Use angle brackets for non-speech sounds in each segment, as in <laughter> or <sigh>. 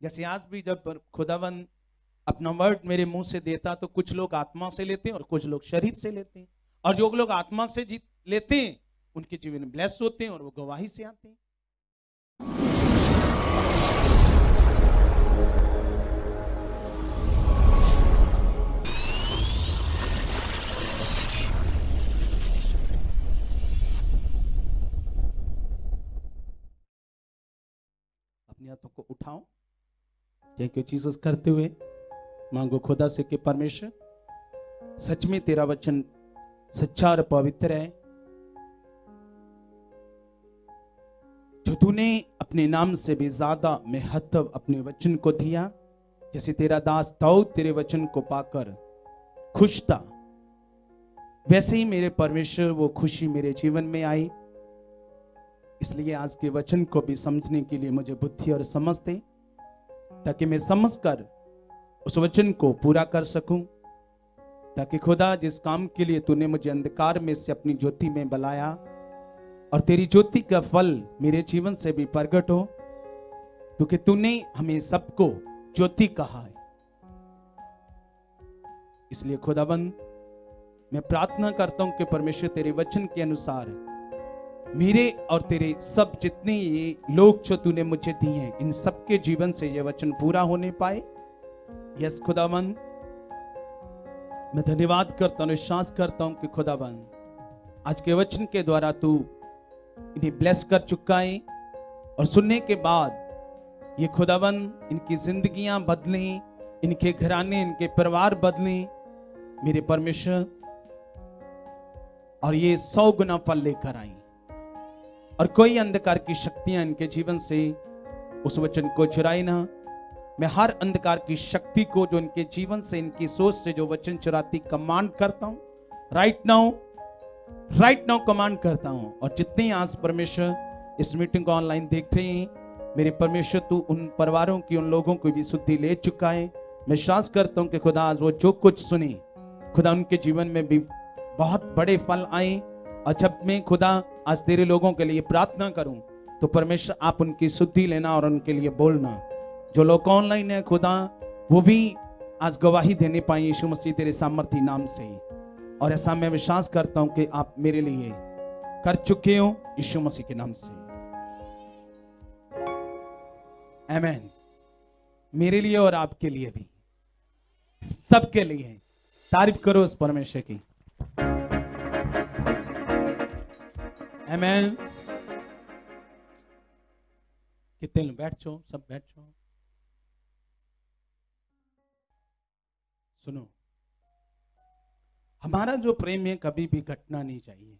जैसे आज भी जब खुदावन अपना वर्ड मेरे मुँह से देता तो कुछ लोग आत्मा से लेते हैं और कुछ लोग शरीर से लेते हैं। और जो लोग आत्मा से जीत लेते हैं, उनके जीवन ब्लेस होते हैं और वो गवाही से आते हैं। अपने हाथों को उठाओ। थैंक यू जीसस करते हुए मांगो खुदा से कि परमेश्वर, सच में तेरा वचन सच्चा और पवित्र है। जो तूने अपने नाम से भी ज़्यादा महत्व अपने वचन को दिया, जैसे तेरा दास दाऊद तेरे वचन को पाकर खुश था, वैसे ही मेरे परमेश्वर वो खुशी मेरे जीवन में आई। इसलिए आज के वचन को भी समझने के लिए मुझे बुद्धि और समझ दे। ताकि मैं समझकर उस वचन को पूरा कर सकूँ, ताकि खुदा जिस काम के लिए तूने मुझे अंधकार में से अपनी ज्योति में बुलाया और तेरी ज्योति का फल मेरे जीवन से भी प्रकट हो, क्योंकि तूने हमें सबको ज्योति कहा है। इसलिए खुदाबंद मैं प्रार्थना करता हूँ कि परमेश्वर तेरे वचन के अनुसार मेरे और तेरे सब जितने ये लोग जो तूने मुझे दिए हैं, इन सबके जीवन से ये वचन पूरा होने पाए? यस खुदावन। मैं धन्यवाद करता हूँ विश्वास करता हूँ कि खुदावन, आज के वचन के द्वारा तू इन्हें ब्लेस कर चुका है और सुनने के बाद ये खुदावन इनकी जिंदगियाँ बदलें, इनके घराने, इनके परिवार बदलें, मेरे परमेश्वर, और ये सौ गुना फल लेकर आई और कोई अंधकार की शक्तियाँ इनके जीवन से उस वचन को चुराई ना। मैं हर अंधकार की शक्ति को जो इनके जीवन से, इनकी सोच से जो वचन चुराती कमांड करता हूँ। Right now right now command करता हूँ। और जितने आज परमेश्वर इस मीटिंग को ऑनलाइन देख रहे हैं, मेरे परमेश्वर तू उन परिवारों की, उन लोगों को भी शुद्धि ले चुका है। मैं विश्वास करता हूँ कि खुदा आज वो जो कुछ सुने, खुदा उनके जीवन में भी बहुत बड़े फल आए। और जब मैं खुदा आज तेरे लोगों के लिए प्रार्थना करूँ तो परमेश्वर, आप उनकी शुद्धि लेना और उनके लिए बोलना। जो लोग ऑनलाइन है, खुदा, वो भी आज गवाही देने पाए यीशु मसीह तेरे सामर्थ्य नाम से। और ऐसा मैं विश्वास करता हूँ कि आप मेरे लिए कर चुके हो यीशु मसीह के नाम से। आमेन मेरे लिए और आपके लिए भी। सबके लिए। तारीफ़ करो उस परमेश्वर की। आमेन कितने लोग बैठ जाओ, सब बैठ जाओ। सुनो, हमारा जो प्रेम है कभी भी घटना नहीं चाहिए।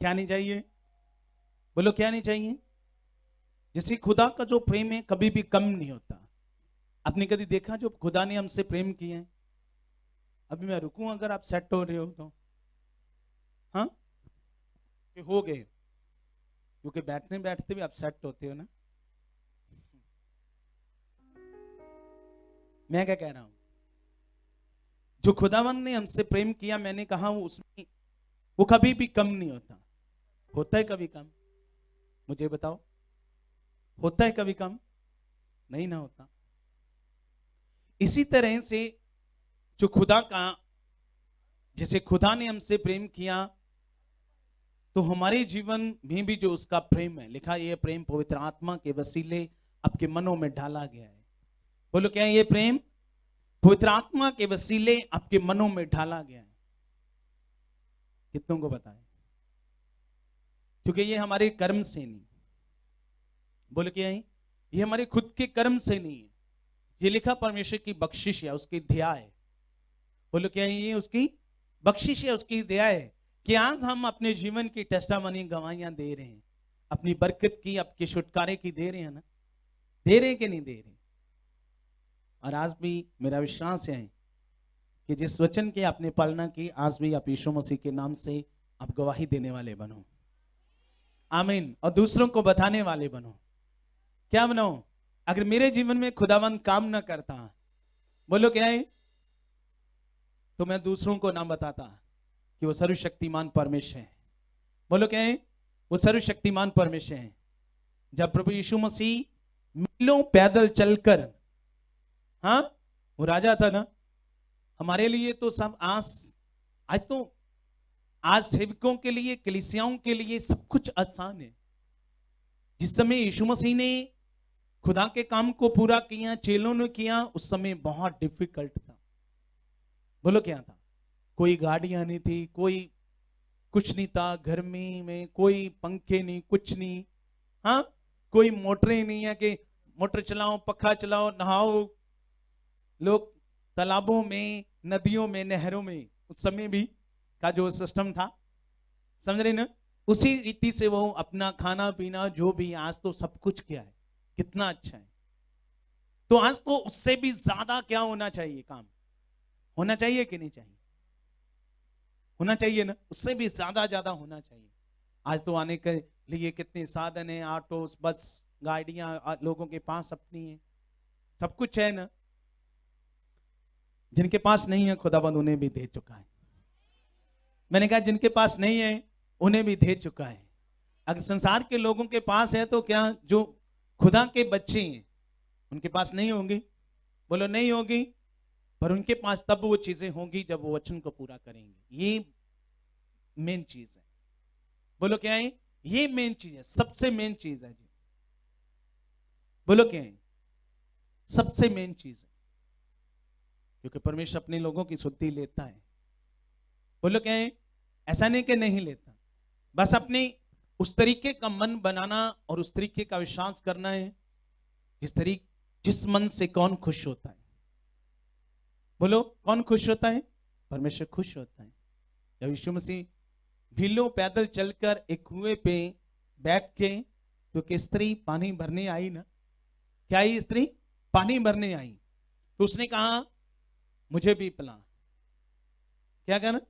क्या नहीं चाहिए? बोलो, क्या नहीं चाहिए? जैसे खुदा का जो प्रेम है कभी भी कम नहीं होता। आपने कभी देखा जो खुदा ने हमसे प्रेम किए हैं? अभी मैं रुकूं अगर आप सेट हो रहे हो तो। हाँ? हो गए। क्योंकि बैठने बैठते भी अपसेट होते हो ना? मैं क्या कह रहा हूँ? जो खुदावन ने हमसे प्रेम किया, मैंने कहा वो उसमें वो कभी भी कम नहीं होता। होता है कभी कम? मुझे बताओ। होता है कभी कम? नहीं ना होता। इसी तरह से जो खुदा का, जैसे खुदा ने हमसे प्रेम किया तो हमारे जीवन में भी जो उसका प्रेम है, लिखा ये प्रेम पवित्र आत्मा के वसीले आपके मनों में डाला गया है। बोलो, क्या ये प्रेम? पवित्र आत्मा के वसीले आपके मनों में ढाला गया है। कितनों को बताए? क्योंकि ये हमारे कर्म से नहीं। बोलो, क्या है? ये हमारे खुद के कर्म से नहीं है। ये लिखा परमेश्वर की बख्शिश है उसकी दया है। बोलो, क्या है ये उसकी बख्शिश है उसकी दया है? कि आज हम अपने जीवन की टेस्टा टेस्टामनी गवाहियाँ दे रहे हैं। अपनी बरकत की आपके छुटकारे की दे रहे हैं ना? दे रहे हैं कि नहीं दे रहे और आज भी मेरा विश्वास है कि जिस वचन की आपने पालना की, आज भी आप यीशु मसीह के नाम से आप गवाही देने वाले बनो। आमीन। और दूसरों को बताने वाले बनो। क्या बनो? अगर मेरे जीवन में खुदावन काम ना करता, बोलो क्या है? तो मैं दूसरों को ना बताता। कि वो सर्वशक्तिमान परमेश्वर है। बोलो क्या है? वो सर्वशक्तिमान परमेश्वर है। जब प्रभु यीशु मसीह मीलों पैदल चलकर हाँ वो राजा था ना, हमारे लिए तो सब आज आज तो आज सेवकों के लिए, कलिसियाओं के लिए सब कुछ आसान है। जिस समय यीशु मसीह ने खुदा के काम को पूरा किया, चेलों ने किया, उस समय बहुत डिफ़िकल्ट था। बोलो क्या था? कोई गाड़ियाँ नहीं थी, कोई कुछ नहीं था गर्मी में कोई पंखे नहीं, कुछ नहीं। हाँ कोई मोटरें नहीं है कि मोटर चलाओ, पखा चलाओ, नहाओ। लोग तालाबों में, नदियों में, नहरों में, उस समय भी का जो सिस्टम था, समझ रहे ना? उसी रीति से वो अपना खाना पीना जो भी आज तो सब कुछ क्या है, कितना अच्छा है। तो आज तो उससे भी ज़्यादा क्या होना चाहिए काम? होना चाहिए कि नहीं चाहिए? होना चाहिए ना? उससे भी ज़्यादा ज़्यादा होना चाहिए। आज तो आने के लिए कितने साधन है, ऑटो, बस, गाड़ियाँ लोगों के पास अपनी है। सब कुछ है ना? जिनके पास नहीं है, खुदाबंद उन्हें भी दे चुका है। मैंने कहा, जिनके पास नहीं है, उन्हें भी दे चुका है। अगर संसार के लोगों के पास है तो क्या जो खुदा के बच्चे हैं, उनके पास नहीं होंगे? बोलो, नहीं होगी। पर उनके पास तब वो चीज़ें होंगी जब वो वचन को पूरा करेंगे। ये मेन चीज़ है। बोलो क्या है? ये मेन चीज़ है। सबसे मेन चीज़ है जी। बोलो क्या है? सबसे मेन चीज़ है। क्योंकि परमेश्वर अपने लोगों की शुद्धि लेता है। बोलो क्या है? ऐसा नहीं कि नहीं लेता। बस अपने, उस तरीके का मन बनाना और उस तरीके का विश्वास करना है। जिस तरीके जिस मन से कौन खुश होता है? बोलो, कौन खुश होता है? परमेश्वर खुश होता है। जब यीशु मसीह भीलो पैदल चलकर एक कुएँ पे बैठ के तो कि स्त्री पानी भरने आई ना, क्या आई स्त्री पानी भरने आई? तो उसने कहा, मुझे भी पिला। क्या कहना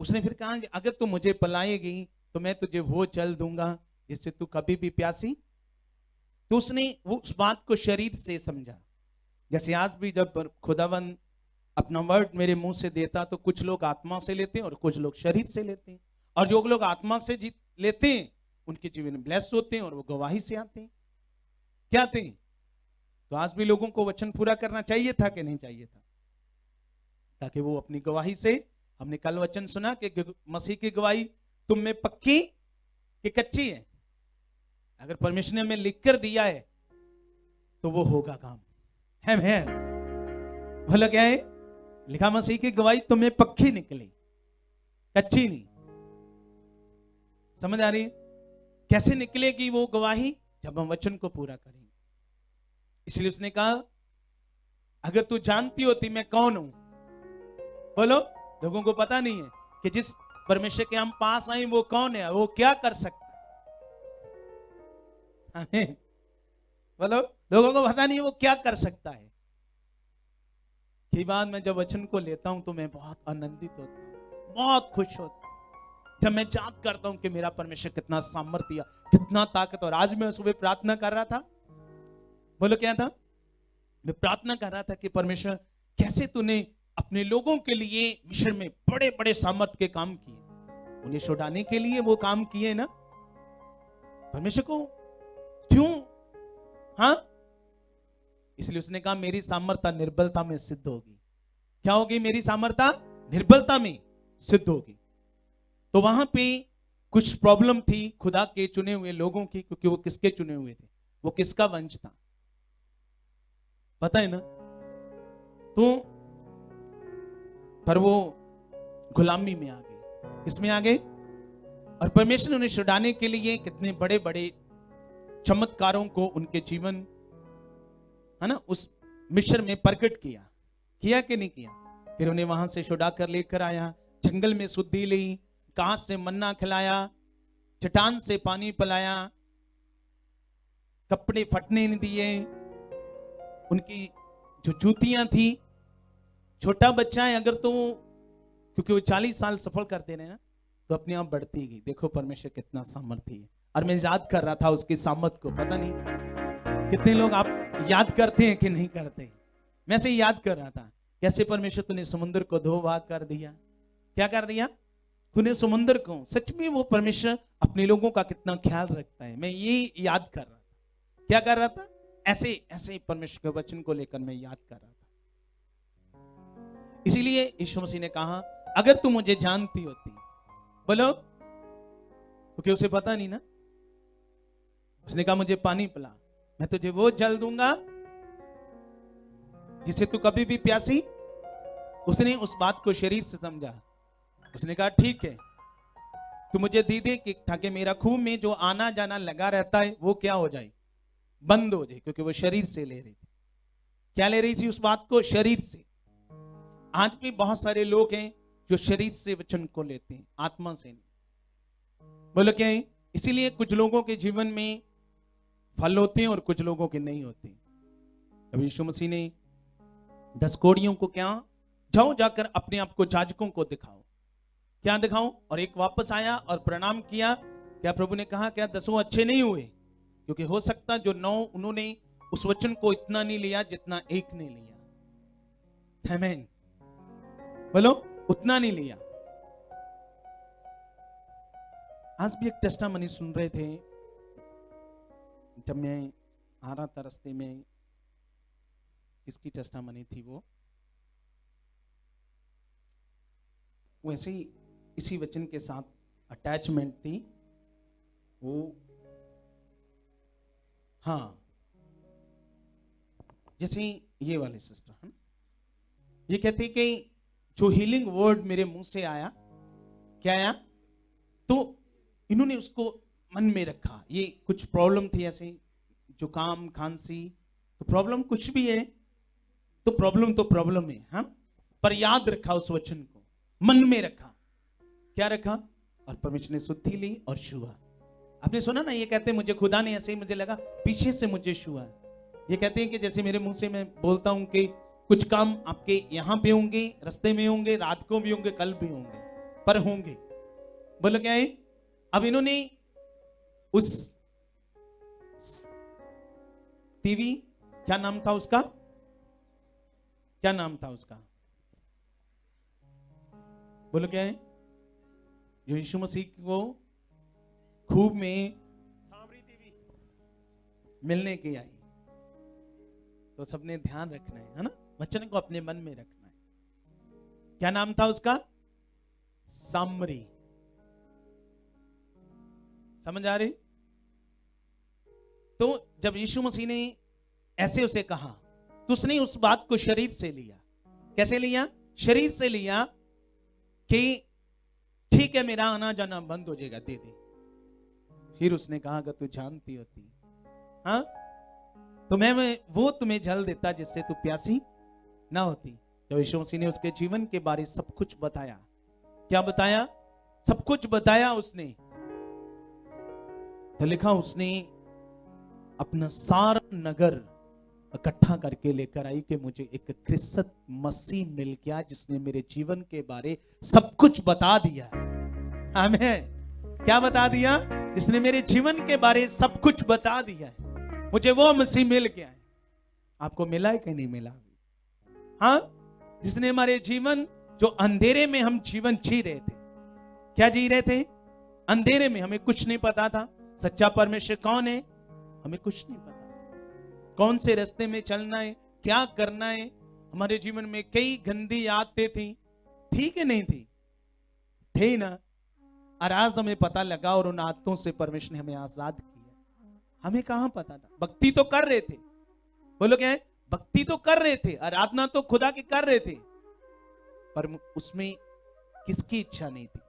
उसने फिर कहा, अगर तू मुझे पिलाएगी तो मैं तुझे वो चल दूँगा, जिससे तू कभी भी प्यासी। तो उसने वो उस बात को शरीर से समझा। जैसे आज भी जब खुदावन अपना वर्ड मेरे मुँह से देता तो कुछ लोग आत्मा से लेते हैं और कुछ लोग शरीर से लेते हैं। और जो लोग आत्मा से जीत लेते हैं, उनके जीवन ब्लेस होते हैं और वो गवाही से आते हैं। क्या आते हैं? तो आज भी लोगों को वचन पूरा करना चाहिए था कि नहीं चाहिए था? ताकि वो अपनी गवाही से, हमने कल वचन सुना कि मसीह की गवाही तुम में पक्की कि कच्ची है? अगर परमेश्वर ने हमें लिख कर दिया है तो वो होगा काम। बोला क्या है? लिखा मसीह की गवाही तुम्हें पक्की निकली, कच्ची नहीं। समझ आ रही है? कैसे निकलेगी वो गवाही? जब हम वचन को पूरा करेंगे इसलिए उसने कहा, अगर तू जानती होती मैं कौन हूँ? बोलो, लोगों को पता नहीं है कि जिस परमेश्वर के हम पास आए, वो कौन है? वो क्या कर सकता है? बोलो। लोगों को पता नहीं वो क्या कर सकता है। की बात मैं जब वचन को लेता हूँ तो मैं बहुत आनंदित होता हूँ, बहुत खुश होता हूँ। जब मैं याद करता हूँ कि मेरा परमेश्वर कितना सामर्थ्य कितना ताकत, और आज मैं सुबह प्रार्थना कर रहा था, बोलो क्या था? मैं प्रार्थना कर रहा था कि परमेश्वर, कैसे तूने अपने लोगों के लिए मिशन में बड़े बड़े सामर्थ के काम किए? उन्हें छुड़ाने के लिए वो काम किए ना? परमेश्वर को क्यों? हाँ? इसलिए उसने कहा, मेरी सामर्थ्य निर्बलता में सिद्ध होगी। क्या होगी मेरी सामर्थ्य? निर्बलता में सिद्ध होगी। तो वहाँ पे कुछ प्रॉब्लम थी खुदा के चुने हुए लोगों की, क्योंकि वो किसके चुने हुए थे? वो किसका वंश था? पता है ना? तो पर वो गुलामी में आ गए। किसमें आ गए? और परमेश्वर उन्हें छुड़ाने के लिए कितने बड़े बड़े चमत्कारों को उनके जीवन है ना, उस मिश्र में प्रकट किया। किया कि नहीं किया? फिर उन्हें वहाँ से छुड़ा कर लेकर आया, जंगल में शुद्धि ली कांच से मन्ना खिलाया चटान से पानी पिलाया, कपड़े फटने नहीं दिए, उनकी जो जूतियाँ थी, छोटा बच्चा है अगर तो क्योंकि वो चालीस साल सफल करते रहे ना तो अपने आप बढ़ती गई। देखो परमेश्वर कितना सामर्थ्य है। और मैं याद कर रहा था उसके सामर्थ को, पता नहीं, कितने लोग आप याद करते हैं कि नहीं करते? मैं से याद कर रहा था, कैसे परमेश्वर तूने समुद्र को दो भाग कर दिया? क्या कर दिया? तूने समुद्र को, सच में वो परमेश्वर अपने लोगों का कितना ख्याल रखता है? मैं ये याद कर रहा था। क्या कर रहा था? ऐसे ऐसे परमेश्वर के वचन को लेकर मैं याद कर रहा था। इसीलिए यीशु मसीह ने कहा, अगर तू मुझे जानती होती, बोलो, क्योंकि तो उसे पता नहीं ना? उसने कहा, मुझे पानी पिला। मैं तुझे वो जल दूँगा जिसे तू कभी भी प्यासी। उसने उस बात को शरीर से समझा। उसने कहा, ठीक है। तू मुझे दी दे कि ताकि मेरा खून में जो आना जाना लगा रहता है, वो क्या हो जाए। बंद हो जाए, क्योंकि वो शरीर से ले रही थी। क्या ले रही थी उस बात को? शरीर से। आज भी बहुत सारे लोग हैं जो शरीर से वचन को लेते हैं, आत्मा से नहीं। बोलो क्या इसीलिए कुछ लोगों के जीवन में फल होते हैं और कुछ लोगों के नहीं होते अब यीशु मसीह ने दस कोड़ियों को क्या? जाओ जाकर अपने आप को जाजकों को दिखाओ। क्या दिखाऊँ? और एक वापस आया और प्रणाम किया। क्या प्रभु ने कहा, क्या दसों अच्छे नहीं हुए? क्योंकि हो सकता जो नौ, उन्होंने उस वचन को इतना नहीं लिया जितना एक ने लिया। थैमेन बोलो, उतना नहीं लिया। आज भी एक टेस्टा मनी सुन रहे थे जब मैं आ रहा था रस्ते में किसकी चेष्टा मनी थी वो, वैसे ही इसी वचन के साथ अटैचमेंट थी, वो हाँ जैसे ये वाले सिस्टर है, ये कहते कि जो हीलिंग वर्ड मेरे मुँह से आया, क्या आया? तो इन्होंने उसको मन में रखा। ये कुछ प्रॉब्लम थी ऐसे, जुकाम, खांसी तो प्रॉब्लम कुछ भी है तो प्रॉब्लम तो प्रॉब्लम है हाँ? पर याद रखा उस वचन को, मन में रखा। क्या रखा? और परमेश्वर ने सुद्धि ली और छुआ आपने सुना ना, ये कहते मुझे खुदा ने ऐसे ही मुझे लगा, पीछे से मुझे छुआ ये कहते हैं कि जैसे मेरे मुँह से मैं बोलता हूँ कि कुछ काम आपके यहाँ पे होंगे, रस्ते में होंगे, रात को भी होंगे, कल भी होंगे, पर होंगे। बोलो क्या है? अब इन्होंने उस टीवी क्या नाम था उसका? क्या नाम था उसका? बोलो क्या है? जो यीशु मसीह को खूब में मिलने की आई। तो सबने ध्यान रखना है है ना? वचन को अपने मन में रखना है। क्या नाम था उसका? सामरी समझ आ रही? तो जब यीशु मसीह ने ऐसे उसे कहा तो उसने उस बात को शरीर से लिया। कैसे लिया? शरीर से लिया कि ठीक है मेरा आना जाना बंद हो जाएगा दे दे। फिर उसने कहा अगर तू जानती होती हाँ तो मैं, वो तुम्हें जल देता जिससे तू प्यासी ना होती। जब यीशु मसीह ने उसके जीवन के बारे सब कुछ बताया। क्या बताया? सब कुछ बताया उसने। तो लिखा उसने, अपना सारा नगर इकट्ठा करके लेकर आई कि मुझे एक क्रिस्त मसीह मिल गया जिसने मेरे जीवन के बारे सब कुछ बता दिया हमें क्या बता दिया? जिसने मेरे जीवन के बारे सब कुछ बता दिया है। मुझे वो मसीह मिल गया है। आपको मिला है कि नहीं मिला? हाँ? जिसने हमारे जीवन, जो अंधेरे में हम जीवन जी रहे थे। क्या जी रहे थे? अंधेरे में हमें कुछ नहीं पता था। सच्चा परमेश्वर कौन है? हमें कुछ नहीं पता। कौन से रास्ते में चलना है? क्या करना है? हमारे जीवन में कई गंदी आदतें थी। थी कि नहीं थी? थे ना। और आज हमें पता लगा और उन आदतों से परमेश्वर ने हमें आज़ाद किया। हमें कहाँ पता था? भक्ति तो कर रहे थे। बोलो क्या है? भक्ति तो कर रहे थे, आराधना तो खुदा की कर रहे थे। पर उसमें किसकी इच्छा नहीं थी?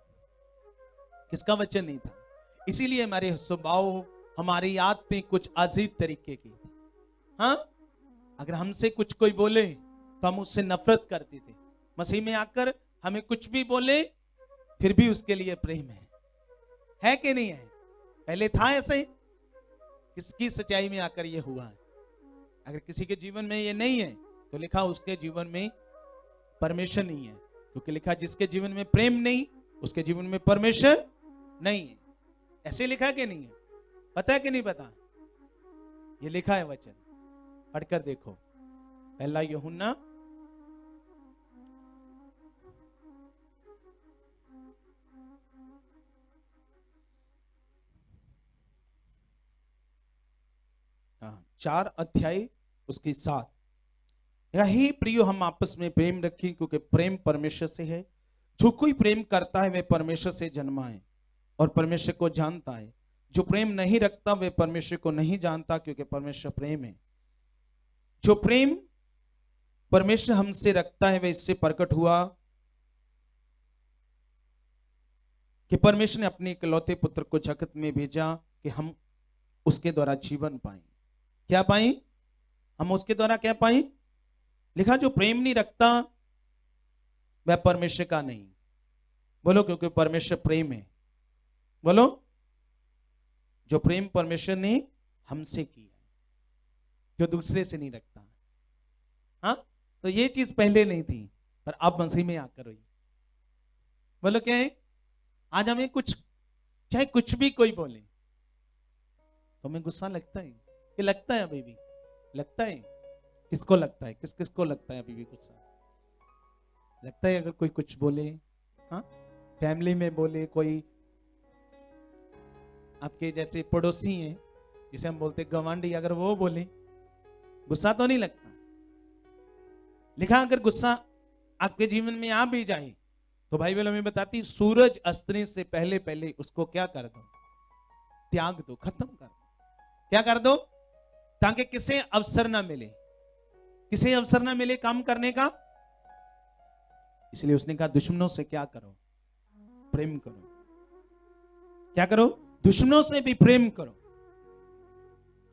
किसका वचन नहीं था? इसीलिए हमारे स्वभाव, हमारी आदतें कुछ अजीब तरीके की हाँ? अगर हमसे कुछ कोई बोले तो हम उससे नफरत करते थे। मसीह में आकर हमें कुछ भी बोले, फिर भी उसके लिए प्रेम है। है कि नहीं है? पहले था ऐसे। किसकी सच्चाई में आकर ये हुआ है? अगर किसी के जीवन में ये नहीं है तो लिखा उसके जीवन में परमेश्वर नहीं है। क्योंकि तो लिखा जिसके जीवन में प्रेम नहीं, उसके जीवन में परमेश्वर नहीं है। ऐसे लिखा कि नहीं है? पता है कि नहीं पता? ये लिखा है वचन। पढ़कर देखो। पहला यहुन्ना। हाँ चार अध्याय, उसकी सात यही प्रियो, हम आपस में प्रेम रखें, क्योंकि प्रेम परमेश्वर से है। जो कोई प्रेम करता है, वह परमेश्वर से जन्मा है। और परमेश्वर को जानता है। जो प्रेम नहीं रखता वह परमेश्वर को नहीं जानता, क्योंकि परमेश्वर प्रेम है। जो प्रेम परमेश्वर हमसे रखता है वह इससे प्रकट हुआ कि परमेश्वर ने अपने इकलौते पुत्र को जगत में भेजा कि हम उसके द्वारा जीवन पाए। क्या पाए? हम उसके द्वारा क्या पाए? लिखा, जो प्रेम नहीं रखता, वह परमेश्वर का नहीं। बोलो, क्योंकि परमेश्वर प्रेम है। बोलो। जो प्रेम परमेश्वर ने हमसे किया जो दूसरे से नहीं रखता हाँ। तो ये चीज़ पहले नहीं थी, पर अब मसीह में आकर हुई। बोलो क्या है? आज हमें कुछ, चाहे कुछ भी कोई बोले तो हमें गुस्सा लगता है ये लगता है अभी भी, लगता है। किसको लगता है? किस किस को लगता है अभी भी गुस्सा? लगता है अगर कोई कुछ बोले हाँ? फैमिली में बोले, कोई आपके जैसे पड़ोसी हैं, जिसे हम बोलते गवांडी, अगर वो बोले, गुस्सा तो नहीं लगता। लिखा अगर गुस्सा आपके जीवन में आ भी जाए तो भाई बहनों में बताती, सूरज अस्तने से पहले पहले उसको क्या कर दो? त्याग दो, खत्म कर दो। क्या कर दो? ताकि किसे अवसर ना मिले। किसे अवसर ना मिले काम करने का? इसलिए उसने कहा, दुश्मनों से क्या करो? प्रेम करो। क्या करो? दुश्मनों से भी प्रेम करो।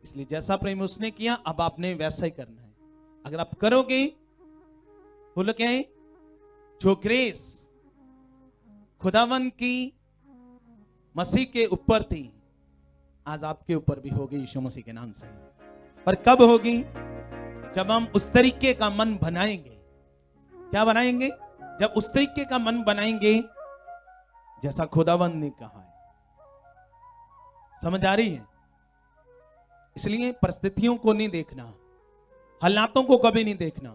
इसलिए जैसा प्रेम उसने किया, अब आपने वैसा ही करना है। अगर आप करोगे बोलो क्या है जो ग्रेस खुदावन की मसीह के ऊपर थी, आज आपके ऊपर भी होगी, यीशु मसीह के नाम से। पर कब होगी? जब हम उस तरीके का मन बनाएँगे। क्या बनाएँगे? जब उस तरीके का मन बनाएँगे, जैसा खुदावन ने कहा है। समझ आ रही है? इसलिए परिस्थितियों को नहीं देखना, हालातों को कभी नहीं देखना,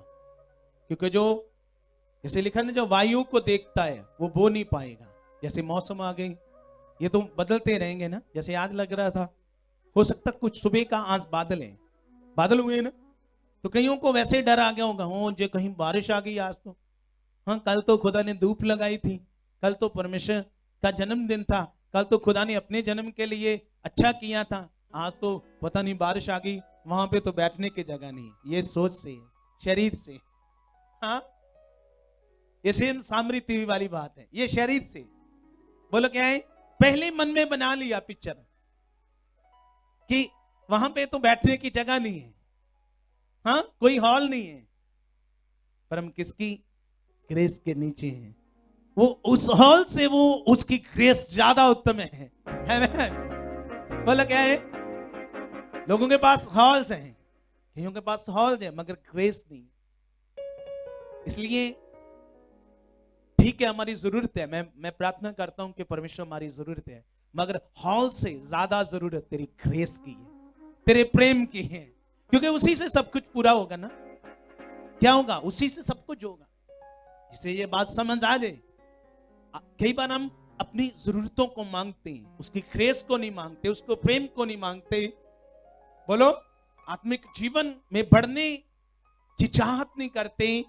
क्योंकि जो, जैसे लिखा ना, जो वायु को देखता है, वो बो नहीं पाएगा। जैसे मौसम आ गई, ये तो बदलते रहेंगे ना, जैसे आज लग रहा था। हो सकता कुछ सुबह का आज बादल है। बादल हुए ना? तो कईयों को वैसे डर आ गया होगा हो जो कहीं बारिश आ गई आज तो। हाँ कल तो खुदा ने धूप लगाई थी, कल तो परमेश्वर का जन्मदिन था, कल तो खुदा ने अपने जन्म के लिए अच्छा किया था। आज तो पता नहीं बारिश आ गई वहाँ पे तो बैठने की जगह नहीं। ये सोच से शरीर से। हाँ? ये सेम सामृति वाली बात है। ये शरीर से। बोलो क्या है? पहले मन में बना लिया पिक्चर कि वहाँ पे तो बैठने की जगह नहीं है। हाँ? कोई हॉल नहीं है। पर हम किसकी? ग्रेस के नीचे हैं। वो उस हॉल से वो उसकी ग्रेस ज़्यादा उत्तम है, है बोला क्या है? लोगों के पास हॉल्स हैं। कईयों के पास हॉल्स है, मगर ग्रेस नहीं इसलिए ठीक है, हमारी ज़रूरत है। मैं मैं प्रार्थना करता हूँ कि परमेश्वर हमारी ज़रूरत है। मगर हॉल से ज़्यादा ज़रूरत तेरी ग्रेस की है, तेरे प्रेम की है। क्योंकि उसी से सब कुछ पूरा होगा ना? क्या होगा? उसी से सब कुछ होगा। जिसे ये बात समझ आ जाए कई बार हम अपनी जरूरतों को मांगते हैं उसकी क्रेस को नहीं मांगते, उसको प्रेम को नहीं मांगते। बोलो, आत्मिक जीवन में बढ़ने की चाहत नहीं करते,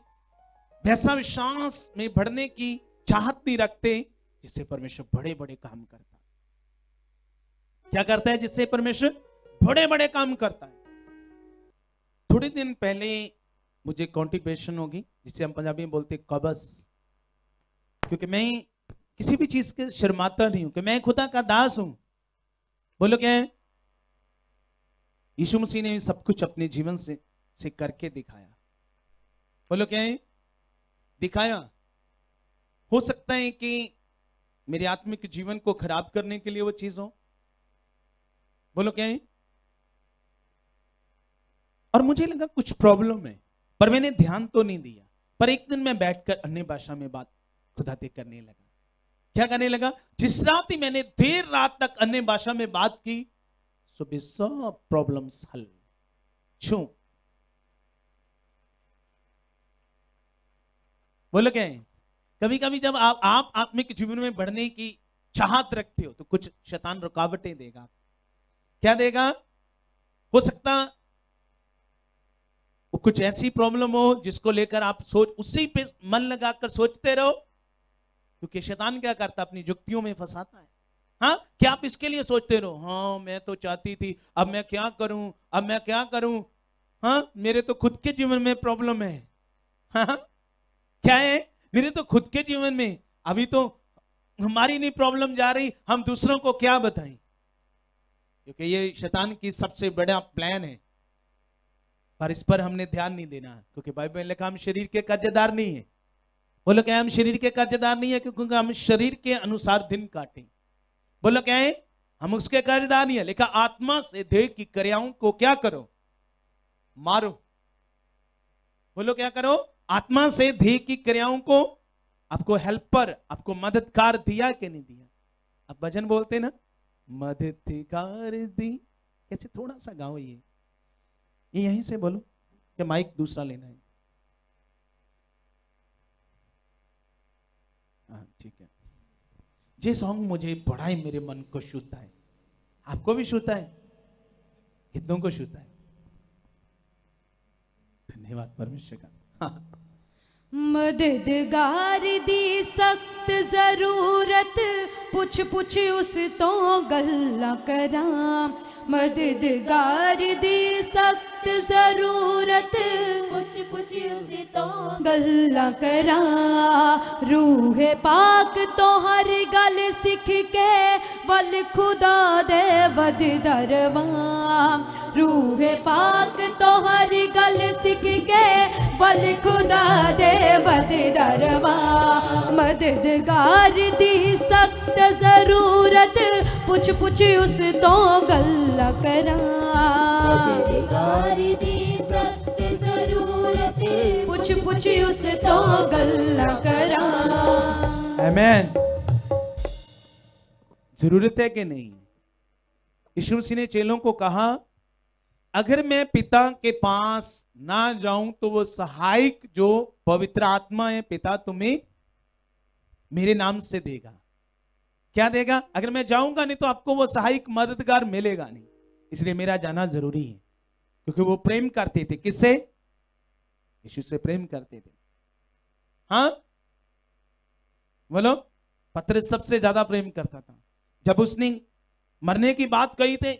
वैसा विश्वास में बढ़ने की चाहत नहीं रखते, जिससे परमेश्वर बड़े बड़े काम करता है। क्या करता है जिससे परमेश्वर बड़े बड़े काम करता है? थोड़े दिन पहले मुझे कॉन्टिपेशन होगी, जिसे हम पंजाबी में बोलते कबस क्योंकि मैं किसी भी चीज़ के शर्माता नहीं हूँ कि मैं खुदा का दास हूँ। बोलो क्या यीशु मसीह ने सब कुछ अपने जीवन से से करके दिखाया। बोलो क्या दिखाया। हो सकता है कि मेरे आत्मिक जीवन को खराब करने के लिए वो चीज़ हो। बोलो क्या है? और मुझे लगा कुछ प्रॉब्लम है, पर मैंने ध्यान तो नहीं दिया। पर एक दिन मैं बैठकर अन्य भाषा में बात खुदाते करने लगा। क्या करने लगा? जिस रात ही मैंने देर रात तक अन्य भाषा में बात की सुबह सब प्रॉब्लम्स हल छू। बोलो क्या कभी कभी जब आप आप आत्मिक जीवन में बढ़ने की चाहत रखते हो तो कुछ शैतान रुकावटें देगा क्या देगा? हो सकता वो कुछ ऐसी प्रॉब्लम हो जिसको लेकर आप सोच, उसी पे मन लगाकर सोचते रहो। क्योंकि शैतान क्या करता अपनी जुक्तियों में फंसाता है। हाँ? क्या आप इसके लिए सोचते रहो? हाँ मैं तो चाहती थी, अब मैं क्या करूँ? अब मैं क्या करूँ? हाँ मेरे तो खुद के जीवन में प्रॉब्लम है। हाँ क्या है? मेरे तो खुद के जीवन में। अभी तो हमारी नहीं प्रॉब्लम जा रही, हम दूसरों को क्या बताएँ? क्योंकि ये शैतान की सबसे बड़ा प्लान है। पर इस पर हमने ध्यान नहीं देना, क्योंकि बाइबल में लिखा हम शरीर के कर्जदार नहीं है। बोलो क्या हम शरीर के कर्जदार नहीं है क्योंकि हम शरीर के अनुसार दिन काटें। बोलो क्या है हम उसके कर्जदार नहीं है। लिखा, आत्मा से देह की क्रियाओं को क्या करो? मारो। बोलो क्या करो? आत्मा से देह की क्रियाओं को आपको हेल्पर आपको मददगार दिया कि नहीं दिया? अब भजन बोलते ना, मददगार दी। कैसे थोड़ा सा गाओ ये यहीं से बोलो कि माइक दूसरा लेना है। हाँ ठीक है। ये सॉन्ग मुझे बड़ा ही, मेरे मन को छूता है। आपको भी छूता है? कितनों को छूता है? धन्यवाद परमेश्वर का। हाँ। मददगार दी सख्त ज़रूरत पुछ पुछ उस तो गल्ला करा। मददगार दी सख्त ज़रूरत। पुछ पुछ उसे तो। गल्ला करा रूह पाक तो हर गल सिख के वल खुदा दे वद दरवा। रूह पाक तो हर गल सिख के वल खुदा दे वद दरवा। मददगार दी सख्त ज़रूरत पुछ पुछ उस तो गल्ला करा। पुछ पुछ उस तो गल्ला करा। आमेन ज़रूरत है कि नहीं? यीशु मसीह ने चेलों को कहा अगर मैं पिता के पास ना जाऊँ तो वो सहायक जो पवित्र आत्मा है पिता तुम्हें मेरे नाम से देगा। क्या देगा? अगर मैं जाऊँगा नहीं तो आपको वो सहायक मददगार मिलेगा नहीं। इसलिए मेरा जाना ज़रूरी है, क्योंकि वो प्रेम करते थे। किससे? यीशु से प्रेम करते थे। हाँ? बोलो, पत्रस सबसे ज़्यादा प्रेम करता था। जब उसने मरने की बात कही थे,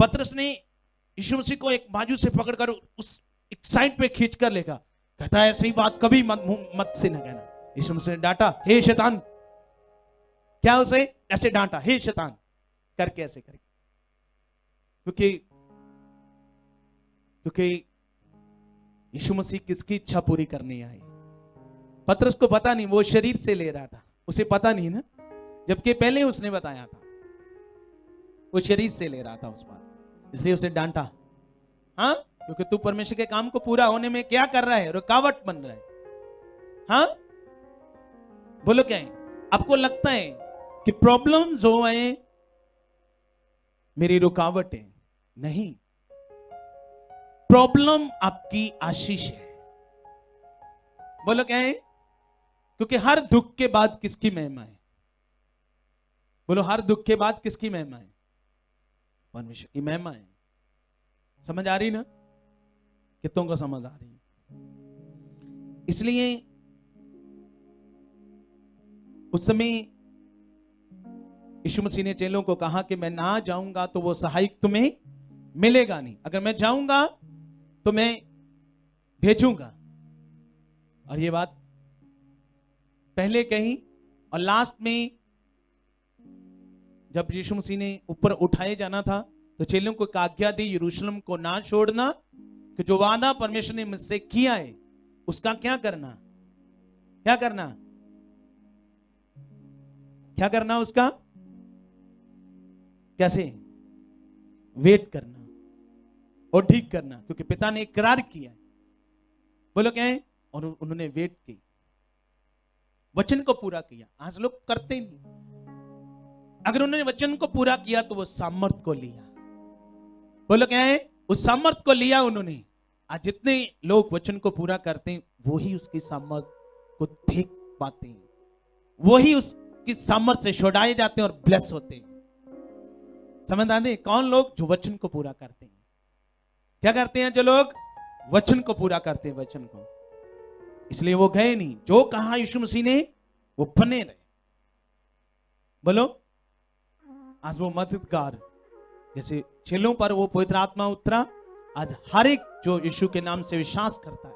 पत्रस ने यीशु मसीह को एक बाजू से पकड़कर उस एक साइड पे खींच कर लेगा कहता है, ऐसी बात कभी मत मत से न कहना। यीशु मसीह ने डांटा, हे शैतान क्या उसे? ऐसे डांटा, हे शैतान! करके ऐसे करके क्योंकि क्योंकि यीशु मसीह किसकी इच्छा पूरी करने आए पत्रस को पता नहीं, वो शरीर से ले रहा था। उसे पता नहीं ना, जबकि पहले उसने बताया था। वो शरीर से ले रहा था उस बात। इसलिए उसे डांटा। हाँ? क्योंकि तू परमेश्वर के काम को पूरा होने में क्या कर रहा है? रुकावट बन रहा है। हाँ? बोलो क्या है? आपको लगता है कि प्रॉब्लम जो है मेरी रुकावट है नहीं। प्रॉब्लम आपकी आशीष है। बोलो क्या है क्योंकि हर दुख के बाद किसकी महिमा है? बोलो, हर दुख के बाद किसकी महिमा है? परमेश्वर की महिमा है। समझ आ रही ना? कितों को समझ आ रही? इसलिए, उस समय यीशु मसीह ने चेलों को कहा कि मैं ना जाऊँगा तो वो सहायक तुम्हें मिलेगा नहीं। अगर मैं जाऊँगा तो मैं भेजूँगा। और ये बात पहले कही और लास्ट में जब यीशु मसीह ने ऊपर उठाए जाना था तो चेलों को आज्ञा दी, यरूशलेम को ना छोड़ना, कि जो वादा परमेश्वर ने मुझसे किया है, उसका क्या करना? क्या करना? क्या करना उसका? कैसे? वेट करना और ठीक करना, क्योंकि पिता ने इकरार किया बोलो क्या है? और उन्होंने वेट की। वचन को पूरा किया। आज लोग करते ही नहीं। अगर उन्होंने वचन को पूरा किया तो वो सामर्थ को लिया। बोलो क्या है? उस सामर्थ को लिया उन्होंने। आज जितने लोग वचन को पूरा करते हैं, वो ही उसकी सामर्थ को देख पाते हैं। वो ही उसकी सामर्थ से छोड़ाए जाते हैं और ब्लेस होते हैं। समझ आते कौन लोग जो वचन को पूरा करते हैं? क्या करते हैं जो लोग? वचन को पूरा करते हैं, वचन को। इसलिए वो गए नहीं। जो कहा यीशु मसीह ने, वो बने रहे। बोलो। आज वो मददगार। जैसे चेलों पर वो पवित्र आत्मा उतरा, आज हर एक जो यीशु के नाम से विश्वास करता है।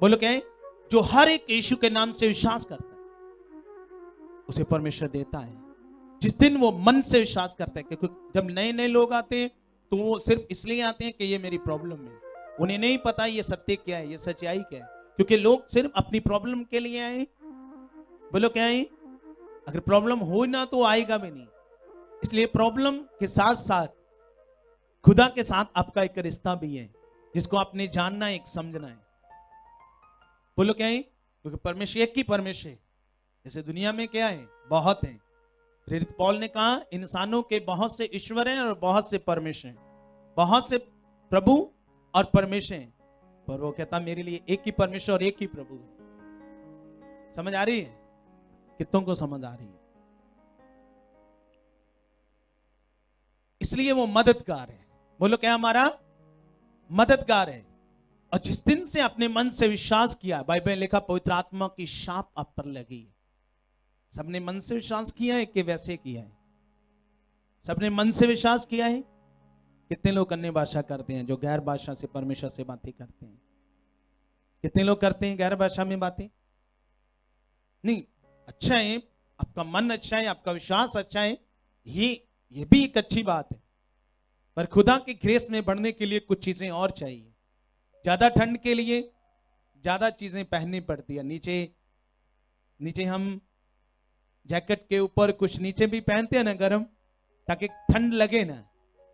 बोलो क्या है? जो हर एक यीशु के नाम से विश्वास करता है, उसे परमेश्वर देता है। जिस दिन वो मन से विश्वास करते हैं क्योंकि जब नए नए लोग आते हैं तो वो सिर्फ़ इसलिए आते हैं कि ये मेरी प्रॉब्लम है। उन्हें नहीं पता ये सत्य क्या है, ये सच्चाई क्या है। क्योंकि लोग सिर्फ़ अपनी प्रॉब्लम के लिए आए। बोलो, क्या है? अगर प्रॉब्लम हो ना तो आएगा भी नहीं। इसलिए प्रॉब्लम के साथ साथ, खुदा के साथ आपका एक रिश्ता भी है, जिसको आपने जानना है, एक समझना है। बोलो, क्या है? क्योंकि परमेश्वर, एक ही परमेश्वर है। जैसे दुनिया में क्या है? बहुत है। प्रेरित पॉल ने कहा, इंसानों के बहुत से ईश्वर हैं और बहुत से परमेश्वर हैं। बहुत से प्रभु और परमेश्वर हैं। पर वो कहता, मेरे लिए एक ही परमेश्वर और एक ही प्रभु है। समझ आ रही है? कितनों को समझ आ रही है? इसलिए वो मददगार है। बोलो, क्या हमारा? मददगार है। और जिस दिन से अपने मन से विश्वास किया, बाइबल लिखा, पवित्र आत्मा की शाप आप पर लगी है। सबने मन से विश्वास किया है कि वैसे किया है? सबने मन से विश्वास किया है? कितने लोग अन्य भाषा करते हैं जो गैर भाषा से, परमेश्वर से बातें करते हैं? कितने लोग करते हैं गैर भाषा में बातें? नहीं अच्छा है, आपका मन अच्छा है, आपका विश्वास अच्छा है, ये ये भी एक अच्छी बात है। पर खुदा के ग्रेस में बढ़ने के लिए कुछ चीज़ें और चाहिए। ज़्यादा ठंड के लिए ज़्यादा चीज़ें पहननी पड़ती है। नीचे नीचे हम जैकेट के ऊपर कुछ नीचे भी पहनते हैं ना गर्म, ताकि ठंड लगे ना।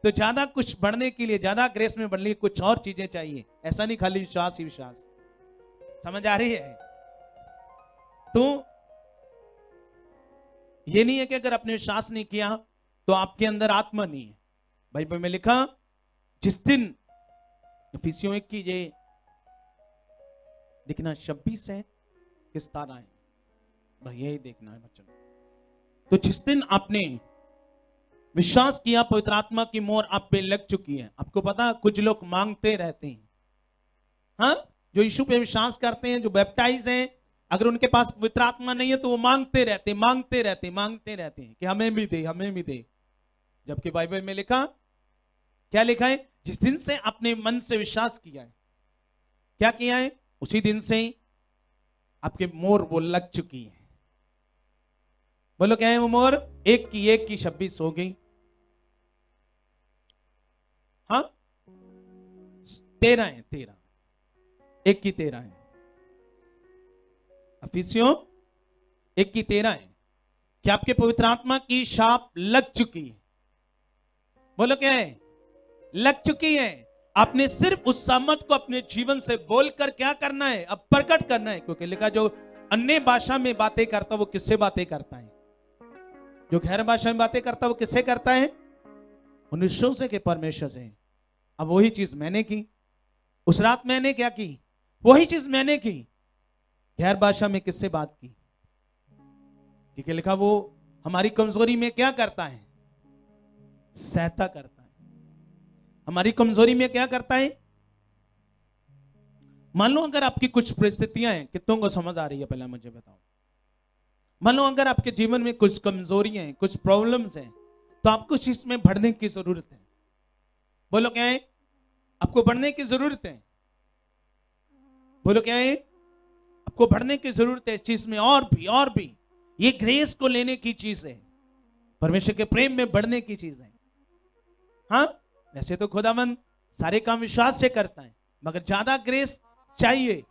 तो ज़्यादा कुछ बढ़ने के लिए, ज़्यादा ग्रेस में बढ़ने के लिए कुछ और चीज़ें चाहिए। ऐसा नहीं खाली विश्वास ही विश्वास। समझ आ रही है? तो ये नहीं है कि अगर आपने विश्वास नहीं किया तो आपके अंदर आत्मा नहीं है। बाइबल में लिखा, जिस दिन फिसियों एक की ये लिखना छब्बीस है, किस तारा है? भाई यही देखना है बच्चों तो जिस दिन आपने विश्वास किया, पवित्र आत्मा की मोर आप पे लग चुकी है, आपको पता कुछ लोग मांगते रहते हैं। हाँ? जो यीशु पे विश्वास करते हैं, जो बैप्टाइज हैं, अगर उनके पास पवित्र आत्मा नहीं है तो वो मांगते रहते मांगते रहते मांगते रहते हैं कि हमें भी दे, हमें भी दे। जबकि बाइबल में लिखा, क्या लिखा है? जिस दिन से अपने मन से विश्वास किया है, क्या किया है? उसी दिन से आपके मोर वो लग चुकी है। बोलो, क्या है वो मोर एक की एक की छब्बीस हो गई। हाँ? तेरह है, तेरह। एक की तेरह है। अफिसियों, एक की तेरह है। कि आपके पवित्र आत्मा की शाप लग चुकी है। बोलो, क्या है? लग चुकी है। आपने सिर्फ़ उस सामत को अपने जीवन से बोलकर क्या करना है? अब प्रकट करना है, क्योंकि लिखा जो अन्य भाषा में बातें करता वो किससे बातें करता है? जो गैर भाषा में बातें करता है, वो किससे करता है? मनुष्यों से के परमेश्वर से। अब वही चीज़ मैंने की। उस रात मैंने क्या की? वही चीज़ मैंने की। गैर भाषा में किससे बात की? ठीक है लिखा वो हमारी कमज़ोरी में क्या करता है? सहता करता है। हमारी कमज़ोरी में क्या करता है? मान लो अगर आपकी कुछ परिस्थितियाँ हैं, कितनों को समझ आ रही है पहले मुझे बताओ। मान लो अगर आपके जीवन में कुछ कमजोरियाँ हैं, कुछ प्रॉब्लम्स हैं तो आपको चीज़ में बढ़ने की ज़रूरत है। बोलो, क्या है? आपको बढ़ने की ज़रूरत है? बोलो, क्या है? आपको बढ़ने की ज़रूरत है इस चीज़ में और भी और भी। ये ग्रेस को लेने की चीज़ है। परमेश्वर के प्रेम में बढ़ने की चीज़ है। हाँ? वैसे तो खुदावन सारे काम विश्वास से करता है, मगर ज़्यादा ग्रेस चाहिए।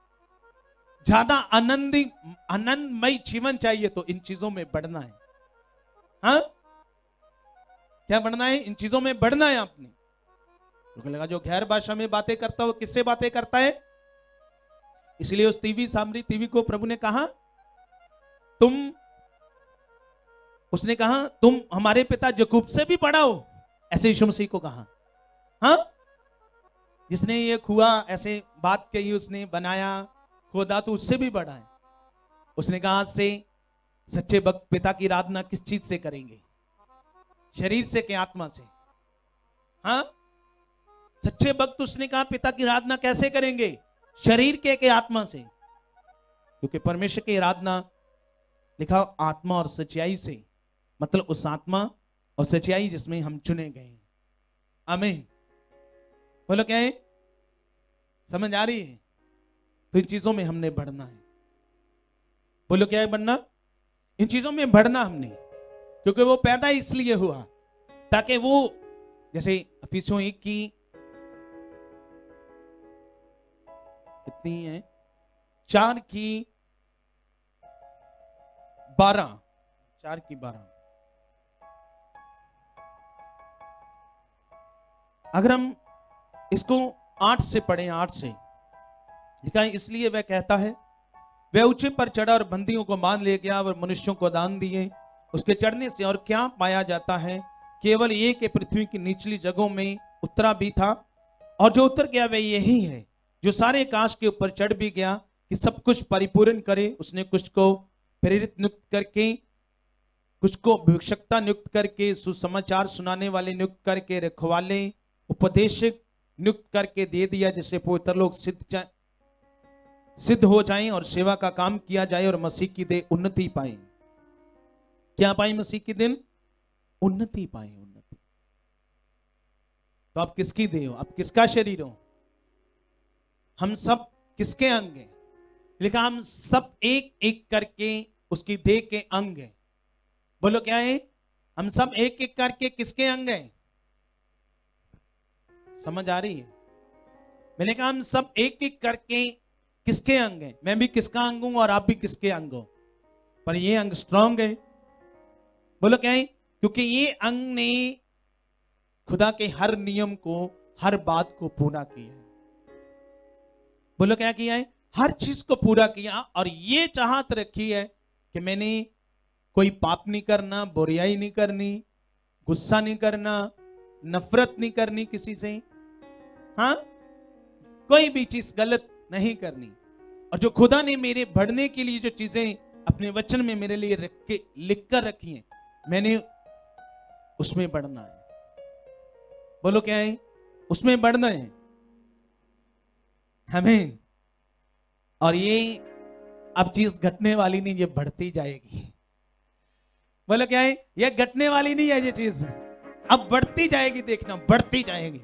ज़्यादा आनंदी, आनंदमय जीवन चाहिए तो इन चीज़ों में बढ़ना है। हाँ? क्या बढ़ना है? इन चीज़ों में बढ़ना है आपने। लगा जो गैर भाषा में बातें करता हो, किससे बातें करता है? इसलिए उस तीवी सामरी तीवी को प्रभु ने कहा, तुम उसने कहा, तुम हमारे पिता जकूब से भी बड़ा हो। ऐसे यीशु मसीह को कहा। हाँ? जिसने ये खुआ, ऐसे बात कही, उसने बनाया खोदा तो उससे भी बड़ा है। उसने कहा, आज से सच्चे भक्त पिता की आराधना किस चीज़ से करेंगे? शरीर से क्या आत्मा से? हाँ? सच्चे भक्त उसने कहा, पिता की आराधना कैसे करेंगे? शरीर के के आत्मा से? क्योंकि परमेश्वर की आराधना, लिखा आत्मा और सच्चाई से। मतलब उस आत्मा और सच्चाई जिसमें हम चुने गए आमीन। बोलो क्या है? समझ आ रही है? तो इन चीज़ों में हमने बढ़ना है। बोलो क्या है बढ़ना? इन चीज़ों में बढ़ना हमने, क्योंकि वो पैदा इसलिए हुआ ताकि वो, जैसे अफीसों एक की कितनी है, चार की बारह, चार की बारह। अगर हम इसको आठ से पढ़ें, आठ से लिखा इसलिए वह कहता है, वह ऊँचे पर चढ़ा और बंदियों को मान ले गया और मनुष्यों को दान दिए। उसके चढ़ने से और क्या पाया जाता है? केवल ये के पृथ्वी की निचली जगहों में उतरा भी था। और जो उतर गया, वह यही है, जो सारे काश के ऊपर चढ़ भी गया कि सब कुछ परिपूर्ण करे। उसने कुछ को प्रेरित नियुक्त करके, कुछ को भविष्यता नियुक्त करके, सुसमाचार सुनाने वाले नियुक्त करके, रखवाले, उपदेशक नियुक्त करके दे दिया जिससे पवित्र लोग सिद्ध सिद्ध हो जाएँ और सेवा का काम किया जाए और मसीह की दे उन्नति पाए। क्या पाए मसीह के दिन? उन्नति पाए, उन्नति। तो आप किसकी दे हो? आप किसका शरीर हो? हम सब किसके अंग हैं? लिखा, हम सब एक एक करके उसकी देह के अंग हैं। बोलो, क्या है? हम सब एक एक करके किसके अंग हैं? समझ आ रही है? मैंने कहा, हम सब एक एक करके किसके अंग हैं? मैं भी किसका अंग हूँ और आप भी किसके अंग हो? पर ये अंग स्ट्रांग है। बोलो क्या है? क्योंकि ये अंग ने खुदा के हर नियम को, हर बात को पूरा किया है। बोलो क्या किया है? हर चीज़ को पूरा किया और ये चाहत रखी है कि मैंने कोई पाप नहीं करना, बुराई नहीं करनी, गुस्सा नहीं करना, नफरत नहीं करनी किसी से। हाँ? कोई भी चीज़ गलत नहीं करनी। और जो खुदा ने मेरे बढ़ने के लिए जो चीज़ें अपने वचन में मेरे लिए रख के लिख कर रखी हैं, मैंने उसमें बढ़ना है। बोलो क्या है? उसमें बढ़ना है। हमें और ये अब चीज़ घटने वाली नहीं, ये बढ़ती जाएगी। बोलो क्या है? ये घटने वाली नहीं है ये चीज़। अब बढ़ती जाएगी, देखना, बढ़ती जाएगी।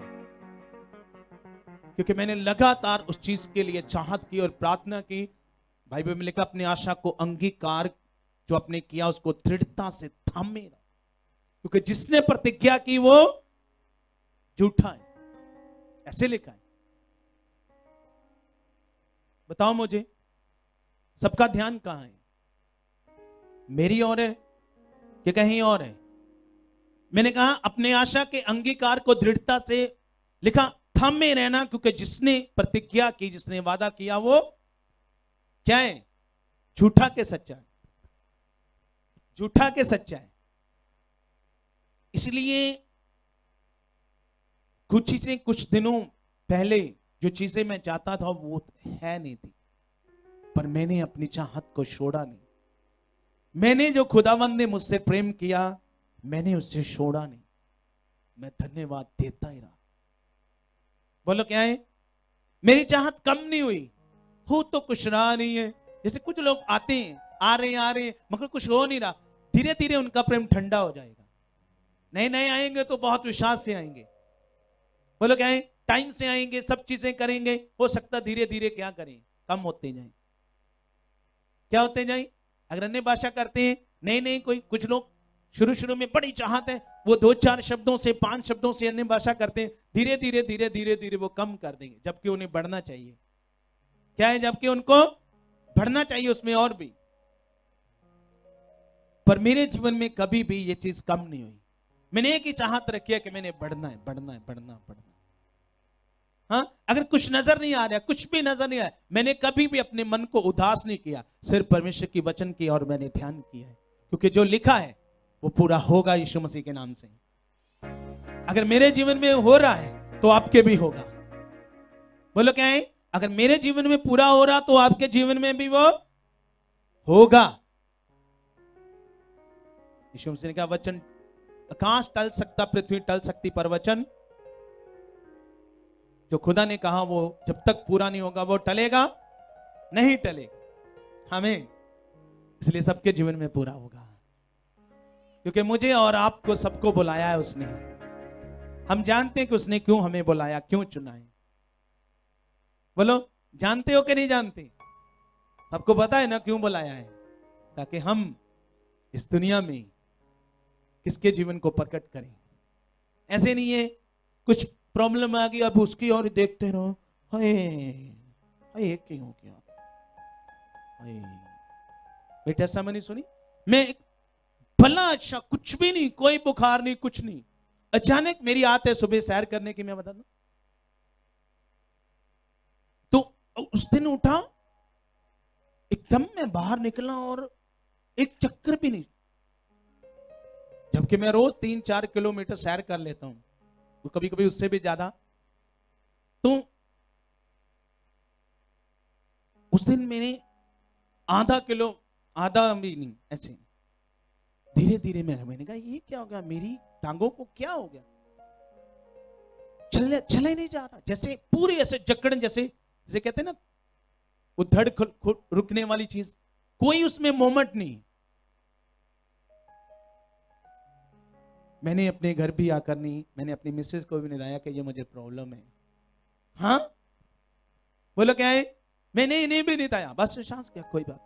क्योंकि मैंने लगातार उस चीज़ के लिए चाहत की और प्रार्थना की। भाई में लिखा, अपनी आशा को अंगीकार जो आपने किया, उसको दृढ़ता से थामे क्योंकि जिसने प्रतिज्ञा की, वो झूठा है। ऐसे लिखा है। बताओ मुझे, सबका ध्यान कहाँ है? मेरी और है कि कहीं और है? मैंने कहा, अपने आशा के अंगीकार को दृढ़ता से लिखा थम में रहना, क्योंकि जिसने प्रतिज्ञा की, जिसने वादा किया, वो क्या है? झूठा के सच्चा है। झूठा के सच्चा है। इसलिए कुछ चीज़ें, कुछ दिनों पहले जो चीज़ें मैं चाहता था, वो है नहीं थी। पर मैंने अपनी चाहत को छोड़ा नहीं। मैंने जो खुदावंद ने मुझसे प्रेम किया, मैंने उससे छोड़ा नहीं। मैं धन्यवाद देता ही रहा। बोलो, क्या है? मेरी चाहत कम नहीं हुई। हो तो कुछ रहा नहीं है। जैसे कुछ लोग आते हैं, आ रहे आ रहे मगर कुछ हो नहीं रहा। धीरे धीरे उनका प्रेम ठंडा हो जाएगा। नए नए आएँगे तो बहुत विश्वास से आएँगे। बोलो, क्या है? टाइम से आएँगे, सब चीज़ें करेंगे। हो सकता धीरे धीरे क्या करें? कम होते जाए। क्या होते जाए? अगर अन्य भाषा करते हैं नहीं नहीं कोई, कुछ लोग शुरू शुरू में बड़ी चाहत है वो दो चार शब्दों से पाँच शब्दों से अन्य भाषा करते हैं धीरे धीरे धीरे धीरे धीरे वो कम कर देंगे जबकि उन्हें बढ़ना चाहिए। क्या है जबकि उनको? बढ़ना चाहिए उसमें और भी। पर मेरे जीवन में कभी भी ये चीज़ कम नहीं हुई। मैंने एक ही चाहत रखी है कि मैंने बढ़ना है बढ़ना है बढ़ना है, बढ़ना हाँ। अगर कुछ नज़र नहीं आ रहा कुछ भी नज़र नहीं आया मैंने कभी भी अपने मन को उदास नहीं किया सिर्फ़ परमेश्वर की वचन की और मैंने ध्यान किया है। क्योंकि जो लिखा है वो पूरा होगा यीशु मसीह के नाम से। अगर मेरे जीवन में हो रहा है तो आपके भी होगा। बोलो क्या है? अगर मेरे जीवन में पूरा हो रहा तो आपके जीवन में भी वो होगा। यीशु मसीह ने कहा, वचन आकाश टल सकता, पृथ्वी टल सकती पर वचन? जो खुदा ने कहा, वो जब तक पूरा नहीं होगा, वो टलेगा, नहीं टलेगा। हमें इसलिए सबके जीवन में पूरा होगा। क्योंकि मुझे और आपको सबको बुलाया है उसने। हम जानते हैं कि उसने क्यों हमें बुलाया, क्यों चुना है। बोलो, जानते हो कि नहीं जानते? सबको पता है ना क्यों बुलाया है? ताकि हम इस दुनिया में किसके जीवन को प्रकट करें। ऐसे नहीं है, कुछ प्रॉब्लम आ गई, अब उसकी और देखते रहो। हाय क्यों हाय। बेटा समझ सुनी मैं एक भला अच्छा कुछ भी नहीं, कोई बुखार नहीं, कुछ नहीं। अचानक मेरी आदत है, सुबह सैर करने की मैं बता दू। तो उस दिन उठा, एकदम मैं बाहर निकला और एक चक्कर भी नहीं। जबकि मैं रोज तीन चार किलोमीटर सैर कर लेता हूँ तो कभी कभी उससे भी ज़्यादा। तो उस दिन मैंने आधा किलो, आधा भी नहीं, ऐसे। धीरे धीरे मैं, मैंने कहा, ये क्या हो गया? मेरी टांगों को क्या हो गया? चलने चले नहीं जा रहा। जैसे पूरी ऐसे जकड़न जैसे जैसे कहते हैं ना वो धड़ खुल- खुल- रुकने वाली चीज़, कोई उसमें मोमेंट नहीं। मैंने अपने घर भी आकर नहीं, मैंने अपनी मिसेज को भी बताया कि ये मुझे प्रॉब्लम है। हाँ? बोलो क्या है मैंने इन्हें भी बताया बस सांस क्या कोई बात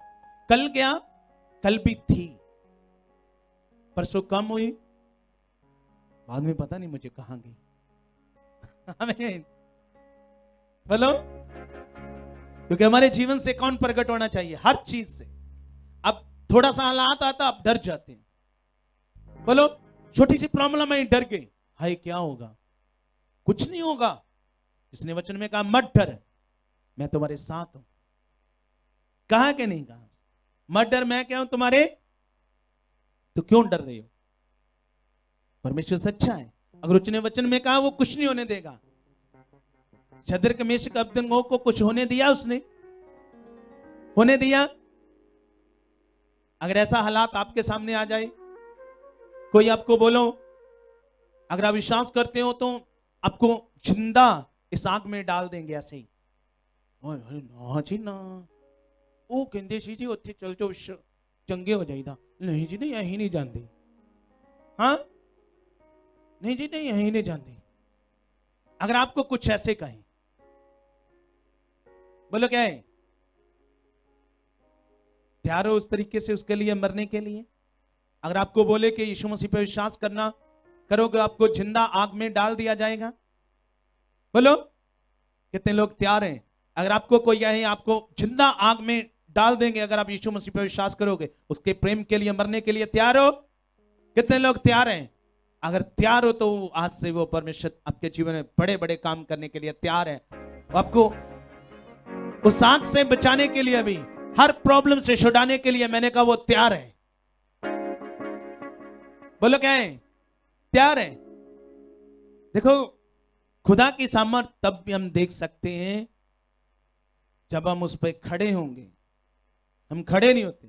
कल गया, कल भी थी। परसों कम हुई। बाद में पता नहीं मुझे कहाँ गई। <laughs> बोलो क्योंकि हमारे जीवन से कौन प्रकट होना चाहिए? हर चीज़ से। अब थोड़ा सा हालात आता, अब डर जाते हैं। बोलो छोटी सी प्रॉब्लम है डर गई हाय, क्या होगा? कुछ नहीं होगा। इसने वचन में कहा, मत डर। मैं तुम्हारे साथ हूँ। कहा कि नहीं कहा? मत डर, मैं क्या हूँ? तुम्हारे तो क्यों डर रहे हो परमेश्वर सच्चा है अगर उसने वचन में कहा वो कुछ नहीं होने देगा शदर कमेश अब्दंगो को कुछ होने दिया उसने होने दिया अगर ऐसा हालात आपके सामने आ जाए कोई आपको बोलो अगर आप विश्वास करते हो तो आपको जिंदा इस आग में डाल देंगे ऐसे ही ओए होए, ना जी ना ਉਹ ਕਹਿੰਦੇ ਸੀ ਜੀ ਉੱਥੇ ਚਲ ਜਾਓ ਸ਼- ਚੰਗੇ ਹੋ ਜਾਈਦਾ ਨਹੀਂ ਜੀ ਨਹੀਂ ਅਸੀਂ ਨਹੀਂ ਜਾਂਦੇ हाँ नहीं जी नहीं यहीं नहीं जानते अगर आपको कुछ ऐसे कहें बोलो क्या है तैयार हो उस तरीके से उसके लिए मरने के लिए अगर आपको बोले कि यीशु मसीह पे विश्वास करना करोगे आपको जिंदा आग में डाल दिया जाएगा बोलो कितने लोग तैयार हैं अगर आपको कोई कहे आपको जिंदा आग में डाल देंगे। अगर आप यीशु मसीह पर विश्वास करोगे, उसके प्रेम के लिए, मरने के लिए तैयार हो। कितने लोग तैयार हैं? अगर तैयार हो तो आज से वो परमेश्वर आपके जीवन में बड़े बड़े काम करने के लिए तैयार है। आपको उस आग से बचाने के लिए भी, हर प्रॉब्लम से छुड़ाने के लिए मैंने कहा वो तैयार है। बोलो क्या है? तैयार है। देखो, खुदा की सामर्थ तब भी हम देख सकते हैं जब हम उस पर खड़े होंगे। हम खड़े नहीं होते।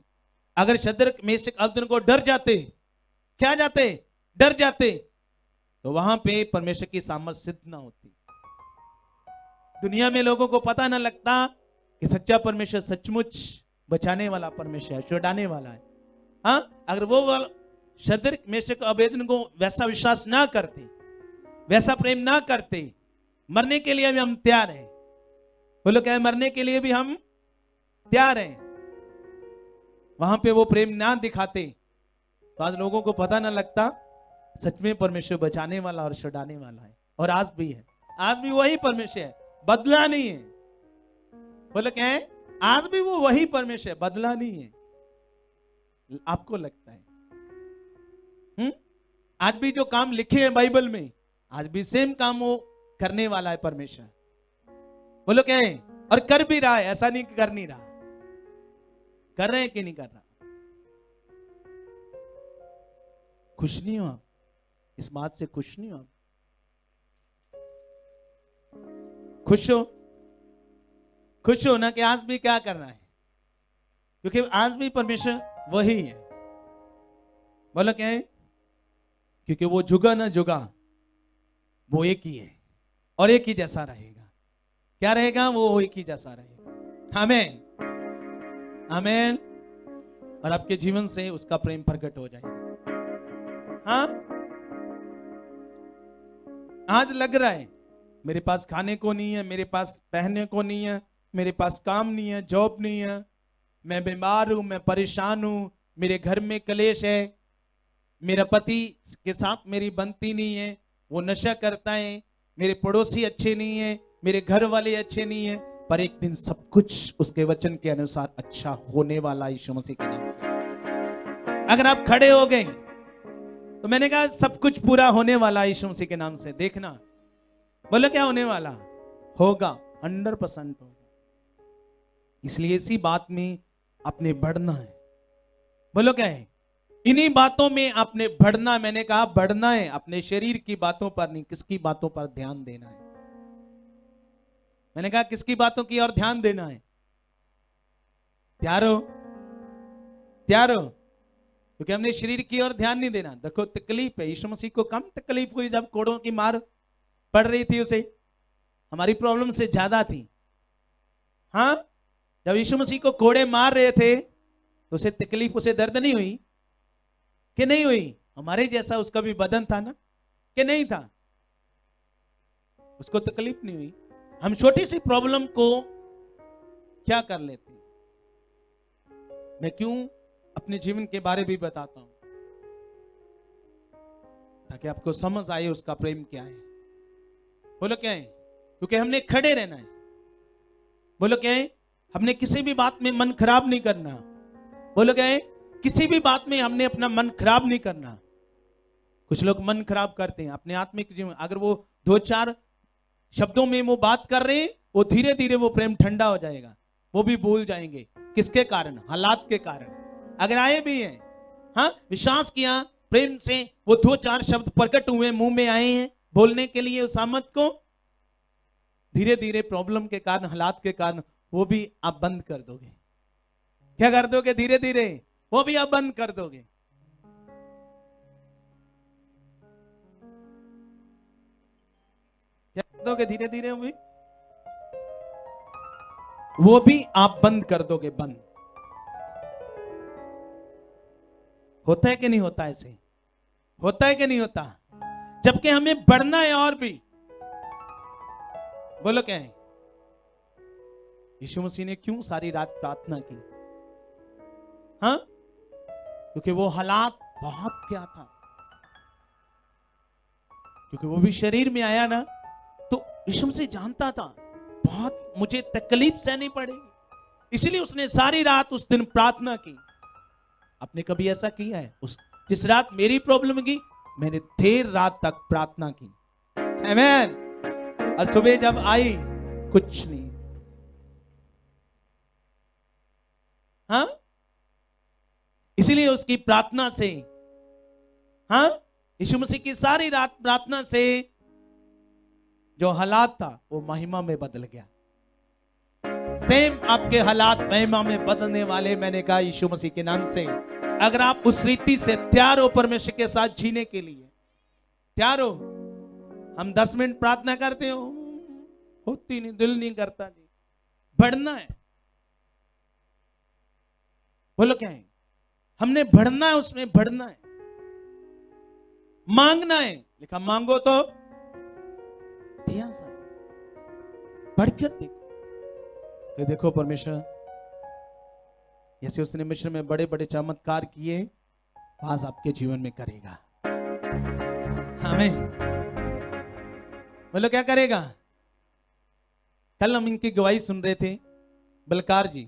अगर शदरक मेशक अब्दन को डर जाते क्या जाते? डर जाते। तो वहाँ पे परमेश्वर की सामर्थ सिद्ध ना होती। दुनिया में लोगों को पता ना लगता कि सच्चा परमेश्वर सचमुच बचाने वाला परमेश्वर है छुड़ाने वाला है। हाँ अगर वो शदर मेशक आवेदन को वैसा विश्वास ना करते वैसा प्रेम ना करते मरने के लिए भी हम तैयार हैं। क्या है, मरने के लिए भी हम तैयार हैं। वहाँ पे वो प्रेम ना दिखाते। तो आज लोगों को पता ना लगता, सच में परमेश्वर बचाने वाला और छुड़ाने वाला है। और आज भी है। आज भी वही परमेश्वर है। बदला नहीं है। बोले, क्या है? आज भी वो वही परमेश्वर है। बदला नहीं है। आपको लगता है? हम्म आज भी जो काम लिखे हैं बाइबल में, आज भी सेम काम वो करने वाला है परमेश्वर। बोलो, क्या है? और कर भी रहा है। ऐसा नहीं कर नहीं रहा। कर रहे हैं कि नहीं कर रहा? खुश नहीं हो आप? इस बात से खुश नहीं हो आप? खुश हो? खुश हो ना कि आज भी क्या करना है? क्योंकि आज भी परमेश्वर वही है। बोलो क्या है? क्योंकि वो जुगा ना जुगा, वो एक ही है और एक ही जैसा रहेगा। क्या रहेगा? वो एक ही जैसा रहेगा। आमेन। आमेन। और आपके जीवन से उसका प्रेम प्रकट हो जाएगा। हाँ? आज लग रहा है, मेरे पास खाने को नहीं है, मेरे पास पहनने को नहीं है, मेरे पास काम नहीं है जॉब नहीं है। मैं बीमार हूँ, मैं परेशान हूँ, मेरे घर में कलेश है। मेरा पति के साथ मेरी बनती नहीं है, वो नशा करता है। मेरे पड़ोसी अच्छे नहीं है, मेरे घर वाले अच्छे नहीं है। पर एक दिन सब कुछ उसके वचन के अनुसार अच्छा होने वाला यीशु मसीह के नाम से। अगर आप खड़े हो गए तो मैंने कहा सब कुछ पूरा होने वाला यीशु मसीह के नाम से। देखना, बोलो क्या होने वाला? होगा हंड्रेड परसेंट होगा। इसलिए इसी बात में आपने बढ़ना है। बोलो क्या है? इन्हीं बातों में आपने बढ़ना, मैंने कहा बढ़ना है। अपने शरीर की बातों पर नहीं, किसकी बातों पर ध्यान देना है? मैंने कहा, किसकी बातों की और ध्यान देना है? त्यारो त्यारो क्योंकि हमने शरीर की ओर ध्यान नहीं देना। देखो, तकलीफ़ है, यीशु मसीह को कम तकलीफ़ हुई जब कोड़ों की मार पड़ रही थी उसे। हमारी प्रॉब्लम से ज़्यादा थी। हाँ जब यीशु मसीह को कोड़े मार रहे थे तो उसे तकलीफ़, उसे दर्द नहीं हुई? कि नहीं हुई? हमारे जैसा उसका भी बदन था ना? कि नहीं था? उसको तकलीफ़ नहीं हुई? हम छोटी सी प्रॉब्लम को क्या कर लेते हैं? मैं क्यों अपने जीवन के बारे भी बताता हूँ? ताकि आपको समझ आए उसका प्रेम क्या है। बोलो क्या है? क्योंकि हमने खड़े रहना है। बोलो क्या है? हमने किसी भी बात में मन खराब नहीं करना। बोलो क्या है? किसी भी बात में हमने अपना मन खराब नहीं करना। कुछ लोग मन खराब करते हैं, अपने आत्मिक जीवन। अगर वो दो चार शब्दों में वो बात कर रहे हैं, वो धीरे धीरे वो प्रेम ठंडा हो जाएगा। वो भी भूल जाएँगे। किसके कारण? हालात के कारण। अगर आए भी हैं हाँ विश्वास किया, प्रेम से वो दो चार शब्द प्रकट हुए, मुँह में आए हैं, बोलने के लिए उस आमद को धीरे धीरे प्रॉब्लम के कारण, हालात के कारण, वो भी आप बंद कर दोगे। क्या कर दोगे? धीरे धीरे वो भी आप बंद कर दोगे। दोगे धीरे धीरे भी वो भी आप बंद कर दोगे, बंद। होता है कि नहीं होता ऐसे? होता है कि नहीं होता? जबकि हमें बढ़ना है और भी। बोलो क्या है? यीशु मसीह ने क्यों सारी रात प्रार्थना की? हाँ? क्योंकि वो हालात बहुत क्या था। क्योंकि वो भी शरीर में आया ना यीशु मसीह जानता था, बहुत, मुझे तकलीफ़ सहनी पड़ेगी इसलिए उसने सारी रात उस दिन प्रार्थना की। आपने कभी ऐसा किया है? उस, जिस रात मेरी प्रॉब्लम की, मैंने देर रात तक प्रार्थना की। Amen. और सुबह जब आई, कुछ नहीं। हाँ? इसीलिए उसकी प्रार्थना से हाँ? यीशु मसीह की सारी रात प्रार्थना से जो हालात था, वो महिमा में बदल गया। सेम आपके हालात महिमा में बदलने वाले, मैंने कहा यीशु मसीह के नाम से। अगर आप उस रीति से तैयार हो परमेश्वर के साथ जीने के लिए, तैयार हो हम दस मिनट प्रार्थना करते हो होती नहीं, दिल नहीं करता जी। बढ़ना है। बोलो क्या है? हमने बढ़ना है, उसमें बढ़ना है। मांगना है। लिखा, मांगो तो दिया बढ़कर देखो। ये देखो परमेश्वर। जैसे उसने मिश्र में बड़े बड़े चमत्कार किए। आज आपके जीवन में करेगा। हमें बोलो, क्या करेगा? कल हम इनकी गवाही सुन रहे थे, बलकार जी।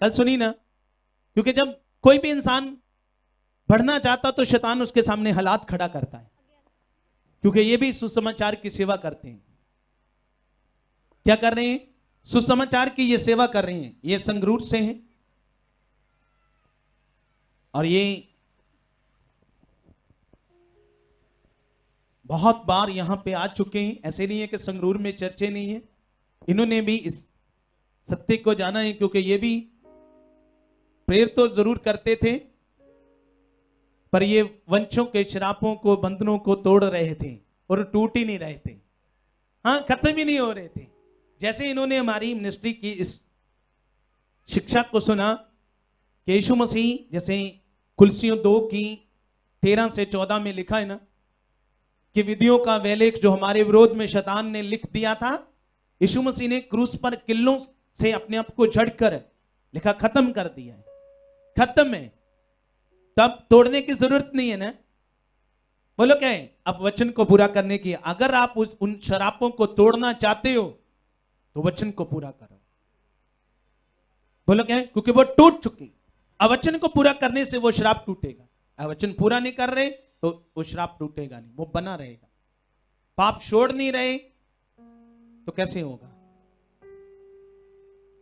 कल सुनी ना? क्योंकि जब कोई भी इंसान बढ़ना चाहता तो शैतान उसके सामने हालात खड़ा करता है। क्योंकि ये भी सुसमाचार की सेवा करते हैं। क्या कर रहे हैं? सुसमाचार की ये सेवा कर रहे हैं। ये संगरूर से हैं। और ये बहुत बार यहाँ पे आ चुके हैं। ऐसे नहीं है कि संगरूर में चर्चे नहीं है। इन्होंने भी इस सत्य को जाना है, क्योंकि ये भी प्रेर तो ज़रूर करते थे। पर ये वंशों के शरापों को, बंधनों को तोड़ रहे थे और टूट ही नहीं रहे थे। हाँ खत्म ही नहीं हो रहे थे। जैसे इन्होंने हमारी मिनिस्ट्री की इस शिक्षा को सुना, कि मसीह, जैसे कुलसियों दो की तेरह से चौदह में लिखा है ना, कि विधियों का वेलेख जो हमारे विरोध में शतान ने लिख दिया था, यीशु मसीह ने क्रूस पर किल्लों से अपने आप को झड़कर लिखा, खत्म कर दिया है। खत्म है। तब तोड़ने की ज़रूरत नहीं है ना? बोलो क्या है? अब वचन को पूरा करने की, अगर आप उस, उन शरापों को तोड़ना चाहते हो तो वचन को पूरा करो। बोलो क्या है? क्योंकि वो टूट चुकी। अब वचन को पूरा करने से वो शराब टूटेगा। वचन पूरा नहीं कर रहे तो वो शराब टूटेगा नहीं, वो बना रहेगा। पाप छोड़ नहीं रहे तो कैसे होगा?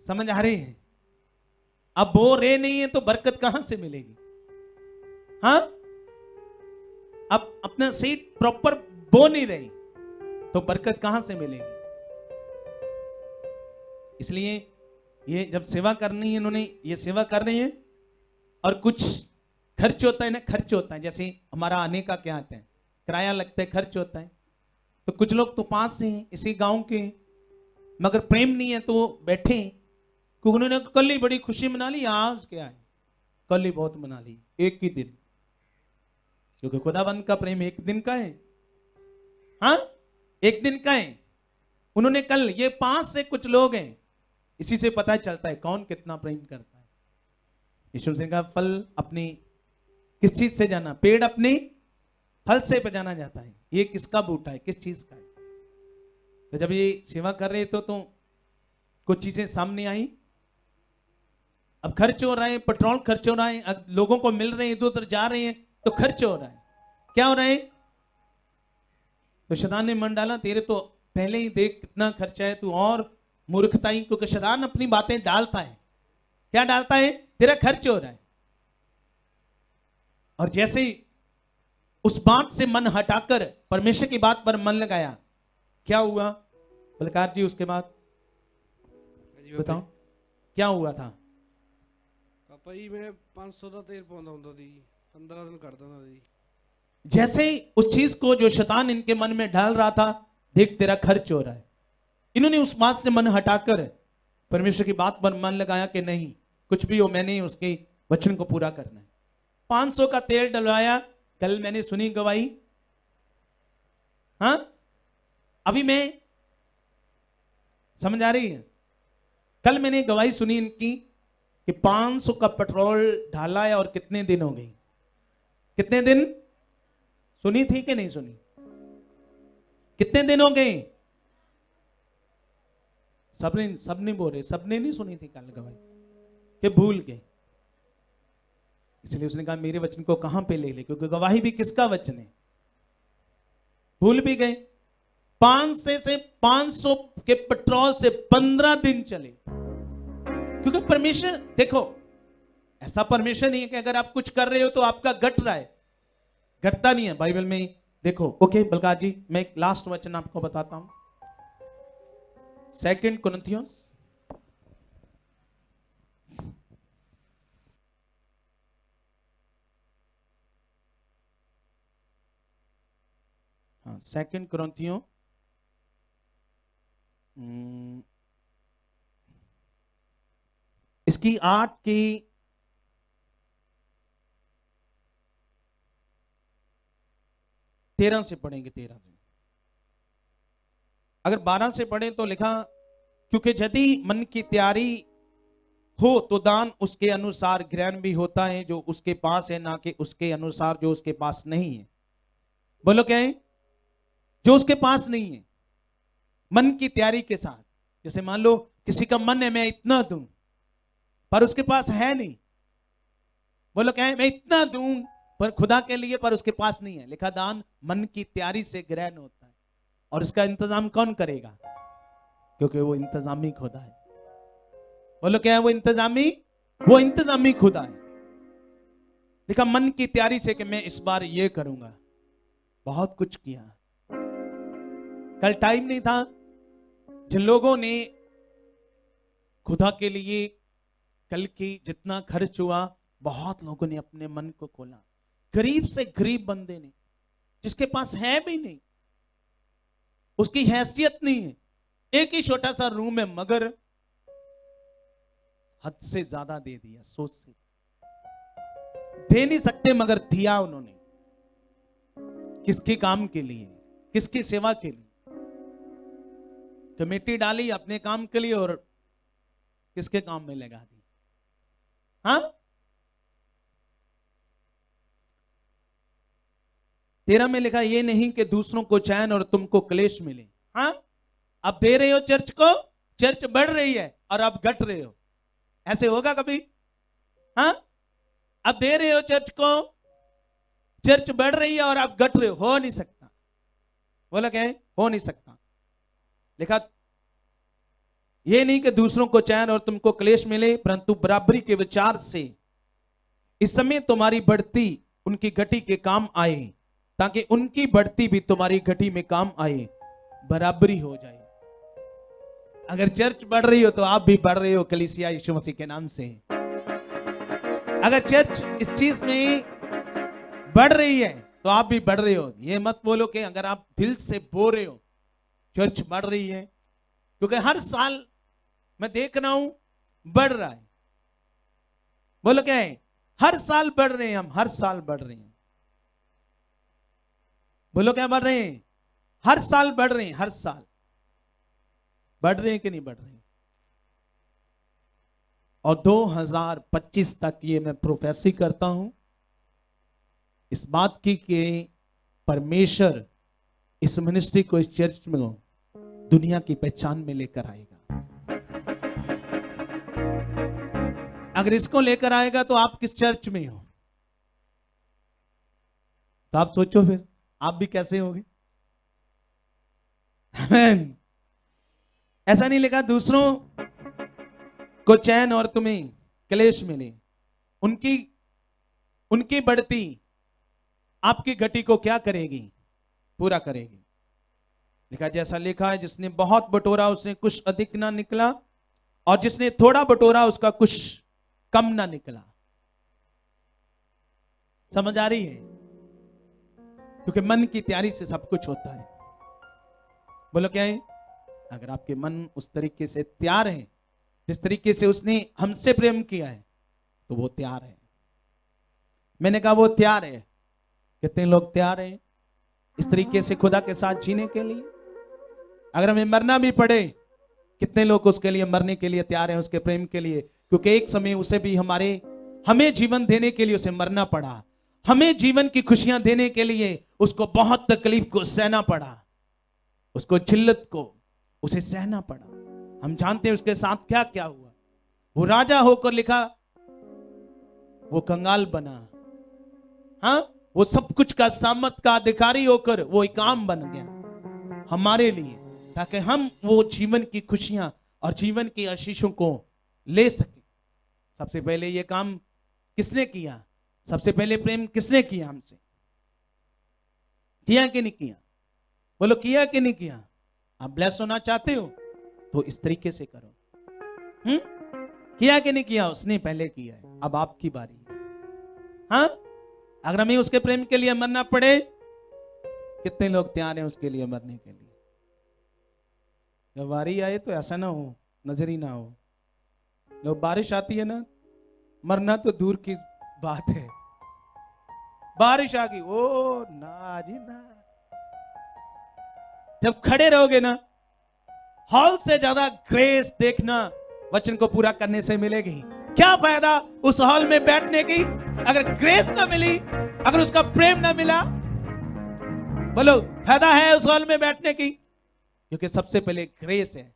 समझ आ रही है? अब वो रे नहीं है तो बरकत कहाँ से मिलेगी? हाँ? अब अपना सीट प्रॉपर बो नहीं रही तो बरकत कहाँ से मिलेगी? इसलिए ये जब सेवा करनी है इन्होंने, ये सेवा कर रही है, और कुछ खर्च होता है ना, खर्च होता है, जैसे हमारा आने का क्या आता है, किराया लगता है, खर्च होता है तो कुछ लोग तो पास से हैं, इसी गाँव के हैं, मगर प्रेम नहीं है तो बैठे हैं, क्योंकि उन्होंने कल ही बड़ी खुशी मना ली, आज क्या है, कल ही बहुत मना ली, एक ही दिन। क्योंकि खुदाबंद का प्रेम एक दिन का है। हाँ? एक दिन का है। उन्होंने कल ये पाँच से कुछ लोग हैं। इसी से पता चलता है कौन कितना प्रेम करता है। यीशु सिंह का फल अपनी किस चीज़ से जाना? पेड़ अपने फल से पहचाना जाता है। ये किसका बूटा है? किस चीज़ का है? तो जब ये सेवा कर रहे तो तो कुछ चीज़ें सामने आई। अब खर्च हो रहा है, पेट्रोल खर्च हो रहा है लोगों को मिल रहे हैं इधर उधर जा रहे हैं। तो खर्च हो रहा है क्या हो रहा है तो शैतान ने मन डाला तेरे तो पहले ही देख कितना खर्चा है तू और मूर्खताई क्योंकि शैतान अपनी बातें डालता है क्या डालता है तेरा खर्च हो रहा है और जैसे ही उस बात से मन हटाकर परमेश्वर की बात पर मन लगाया क्या हुआ बलकार जी उसके बाद ਜੀ बताओ क्या हुआ था ਪਾਪਾ ਜੀ ਮੈਂ 500 ਦਾ ਤੇਲ ਪਾਉਂਦਾ ਹੁੰਦਾ ਸੀ जैसे ही उस चीज़ को जो शतान इनके मन में डाल रहा था, देख तेरा खर्च हो रहा है। इन्होंने उस बात से मन हटाकर परमेश्वर की बात पर मन लगाया कि नहीं, कुछ भी हो, मैंने उसके वचन को पूरा करना है। 500 का तेल डलवाया, कल मैंने सुनी गवाही। हाँ? अभी मैं समझ आ रही है? कल मैंने गवाही सुनी इनकी कि 500 का पेट्रोल ढाला है और कितने दिन हो गई? कितने दिन? सुनी थी कि नहीं सुनी? कितने दिन हो गए? सबने सबने बोले, सबने नहीं सुनी थी कल गवाही कि भूल गए। इसलिए उसने कहा, मेरे वचन को कहाँ पे ले ले? क्योंकि गवाही भी किसका वचन है? भूल भी गए। पाँच से से पाँच सौ के पेट्रोल से पंद्रह दिन चले। क्योंकि परमेश्वर, देखो ऐसा परमेश्वर नहीं है कि अगर आप कुछ कर रहे हो तो आपका घट रहा है। घटता नहीं है। बाइबल में देखो। ओके बलकार जी मैं एक लास्ट वचन आपको बताता हूँ। सेकंड कुरंथियोस हाँ सेकंड कुरंथियों हम्म, इसकी आठ की तेरह से पढ़ेंगे, तेरह से अगर बारह से पढ़े तो लिखा, क्योंकि यदि मन की तैयारी हो तो दान उसके अनुसार ग्रहण भी होता है, जो उसके पास है, ना कि उसके अनुसार जो उसके पास नहीं है। बोलो क्या है? जो उसके पास नहीं है, मन की तैयारी के साथ। जैसे मान लो, किसी का मन है, मैं इतना दूँ, पर उसके पास है नहीं। बोलो क्या है? मैं इतना दूँ पर खुदा के लिए, पर उसके पास नहीं है। लिखा, दान मन की तैयारी से ग्रहण होता है। और इसका इंतज़ाम कौन करेगा? क्योंकि वो इंतजामी खुदा है। बोलो, क्या है वो इंतजामी? वो इंतजामी खुदा है। देखा मन की तैयारी से कि मैं इस बार ये करूँगा। बहुत कुछ किया। कल टाइम नहीं था। जिन लोगों ने खुदा के लिए कल की जितना खर्च हुआ, बहुत लोगों ने अपने मन को खोला। गरीब से गरीब बंदे ने जिसके पास है भी नहीं, उसकी हैसियत नहीं है। एक ही छोटा सा रूम है, मगर हद से ज़्यादा दे दिया, सोच से। दे नहीं सकते, मगर दिया उन्होंने। किसके काम के लिए? किसकी सेवा के लिए? कमेटी डाली अपने काम के लिए और किसके काम में लगा दी? हाँ? तेरा में लिखा, ये नहीं कि दूसरों को चैन और तुमको क्लेश मिले। हाँ? अब दे रहे हो चर्च को, चर्च बढ़ रही है और अब घट रहे हो। ऐसे होगा कभी? हाँ? अब दे रहे हो चर्च को, चर्च बढ़ रही है और आप घट रहे हो। हो नहीं सकता। बोला क्या हो नहीं सकता। लिखा, ये नहीं कि दूसरों को चैन और तुमको क्लेश मिले, परंतु बराबरी के विचार से इस समय तुम्हारी बढ़ती, उनकी घटी के काम आए। ताकि उनकी बढ़ती भी तुम्हारी घटी में काम आए, बराबरी हो जाए। अगर चर्च बढ़ रही हो तो आप भी बढ़ रहे हो, कलिसिया यीशु मसीह के नाम से। अगर चर्च इस चीज़ में बढ़ रही है तो आप भी बढ़ रहे हो। ये मत बोलो कि अगर आप दिल से बो रहे हो, चर्च बढ़ रही है। क्योंकि हर साल मैं देख रहा हूँ, बढ़ रहा है। बोलो क्या है? हर साल बढ़ रहे हैं हम, हर साल बढ़ रहे हैं। बोलो, क्या बढ़ रहे हैं? हर साल बढ़ रहे हैं, हर साल। बढ़ रहे हैं कि नहीं बढ़ रहे हैं? और 2025 तक ये मैं प्रोफेसी करता हूँ। इस बात की कि परमेश्वर इस मिनिस्ट्री को इस चर्च में दुनिया की पहचान में लेकर आएगा। अगर इसको लेकर आएगा तो आप किस चर्च में हो? तो आप सोचो फिर। आप भी कैसे होगे? ऐसा नहीं लिखा, दूसरों को चैन और तुम्हें क्लेश मिले। उनकी उनकी बढ़ती आपकी घटी को क्या करेगी? पूरा करेगी। लिखा जैसा लिखा है, जिसने बहुत बटोरा उसने कुछ अधिक ना निकला, और जिसने थोड़ा बटोरा उसका कुछ कम ना निकला। समझ आ रही है? क्योंकि मन की तैयारी से सब कुछ होता है। बोलो क्या है? अगर आपके मन उस तरीके से तैयार है, जिस तरीके से उसने हमसे प्रेम किया है तो वो तैयार है। मैंने कहा, वो तैयार है। कितने लोग तैयार हैं इस तरीके से खुदा के साथ जीने के लिए? अगर हमें मरना भी पड़े, कितने लोग उसके लिए मरने के लिए तैयार हैं, उसके प्रेम के लिए? क्योंकि एक समय उसे भी हमारे, हमें जीवन देने के लिए उसे मरना पड़ा। हमें जीवन की खुशियाँ देने के लिए उसको बहुत तकलीफ़ को सहना पड़ा। उसको चिल्लत को उसे सहना पड़ा। हम जानते हैं उसके साथ क्या क्या हुआ। वो राजा होकर लिखा, वो कंगाल बना। हाँ वो सब कुछ का सामत का अधिकारी होकर वो एक काम बन गया। हमारे लिए, ताकि हम वो जीवन की खुशियाँ और जीवन की आशीषों को ले सके। सबसे पहले ये काम किसने किया? सबसे पहले प्रेम किसने किया हमसे? किया कि नहीं किया? बोलो, किया कि नहीं किया? आप ब्लेस होना चाहते हो तो इस तरीके से करो। हम्म? किया कि नहीं किया? उसने पहले किया है। अब आपकी बारी है। हाँ? अगर हमें उसके प्रेम के लिए मरना पड़े, कितने लोग तैयार हैं उसके लिए मरने के लिए? जब बारी आए तो ऐसा ना हो, नज़र ही ना हो। जब बारिश आती है ना, मरना तो दूर की बात है। बारिश आ गई। ओ, ना जी, ना। जब खड़े रहोगे ना, हॉल से ज़्यादा ग्रेस देखना वचन को पूरा करने से मिलेगी। क्या फ़ायदा उस हॉल में बैठने की? अगर ग्रेस ना मिली, अगर उसका प्रेम ना मिला, बोलो, फ़ायदा है उस हॉल में बैठने की? क्योंकि सबसे पहले ग्रेस है,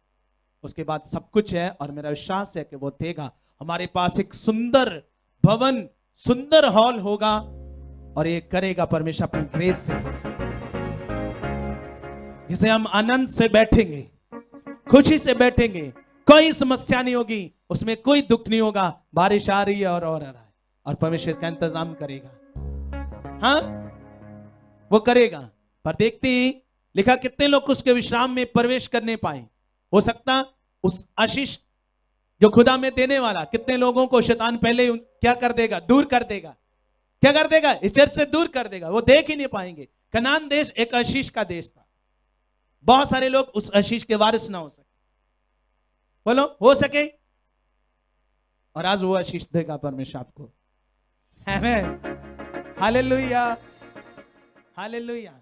उसके बाद सब कुछ है और मेरा विश्वास है कि वो देगा। हमारे पास एक सुंदर भवन सुंदर हॉल होगा और ये करेगा परमेश्वर अपनी ग्रेस से। जिसे हम आनंद से बैठेंगे, खुशी से बैठेंगे, कोई समस्या नहीं होगी, उसमें कोई दुख नहीं होगा, बारिश आ रही है और और आ रहा है। और परमेश्वर का इंतज़ाम करेगा। हाँ? वो करेगा। पर देखते हैं, लिखा कितने लोग उसके विश्राम में प्रवेश करने पाए? हो सकता उस आशीष जो खुदा में देने वाला, कितने लोगों को शैतान पहले क्या कर देगा? दूर कर देगा। क्या कर देगा? इस चर्च से दूर कर देगा। वो देख ही नहीं पाएँगे। कनान देश एक आशीष का देश था। बहुत सारे लोग उस आशीष के वारिस ना हो सके। बोलो, हो सके? और आज वो आशीष देगा परमेश्वर आपको। Hallelujah hallelujah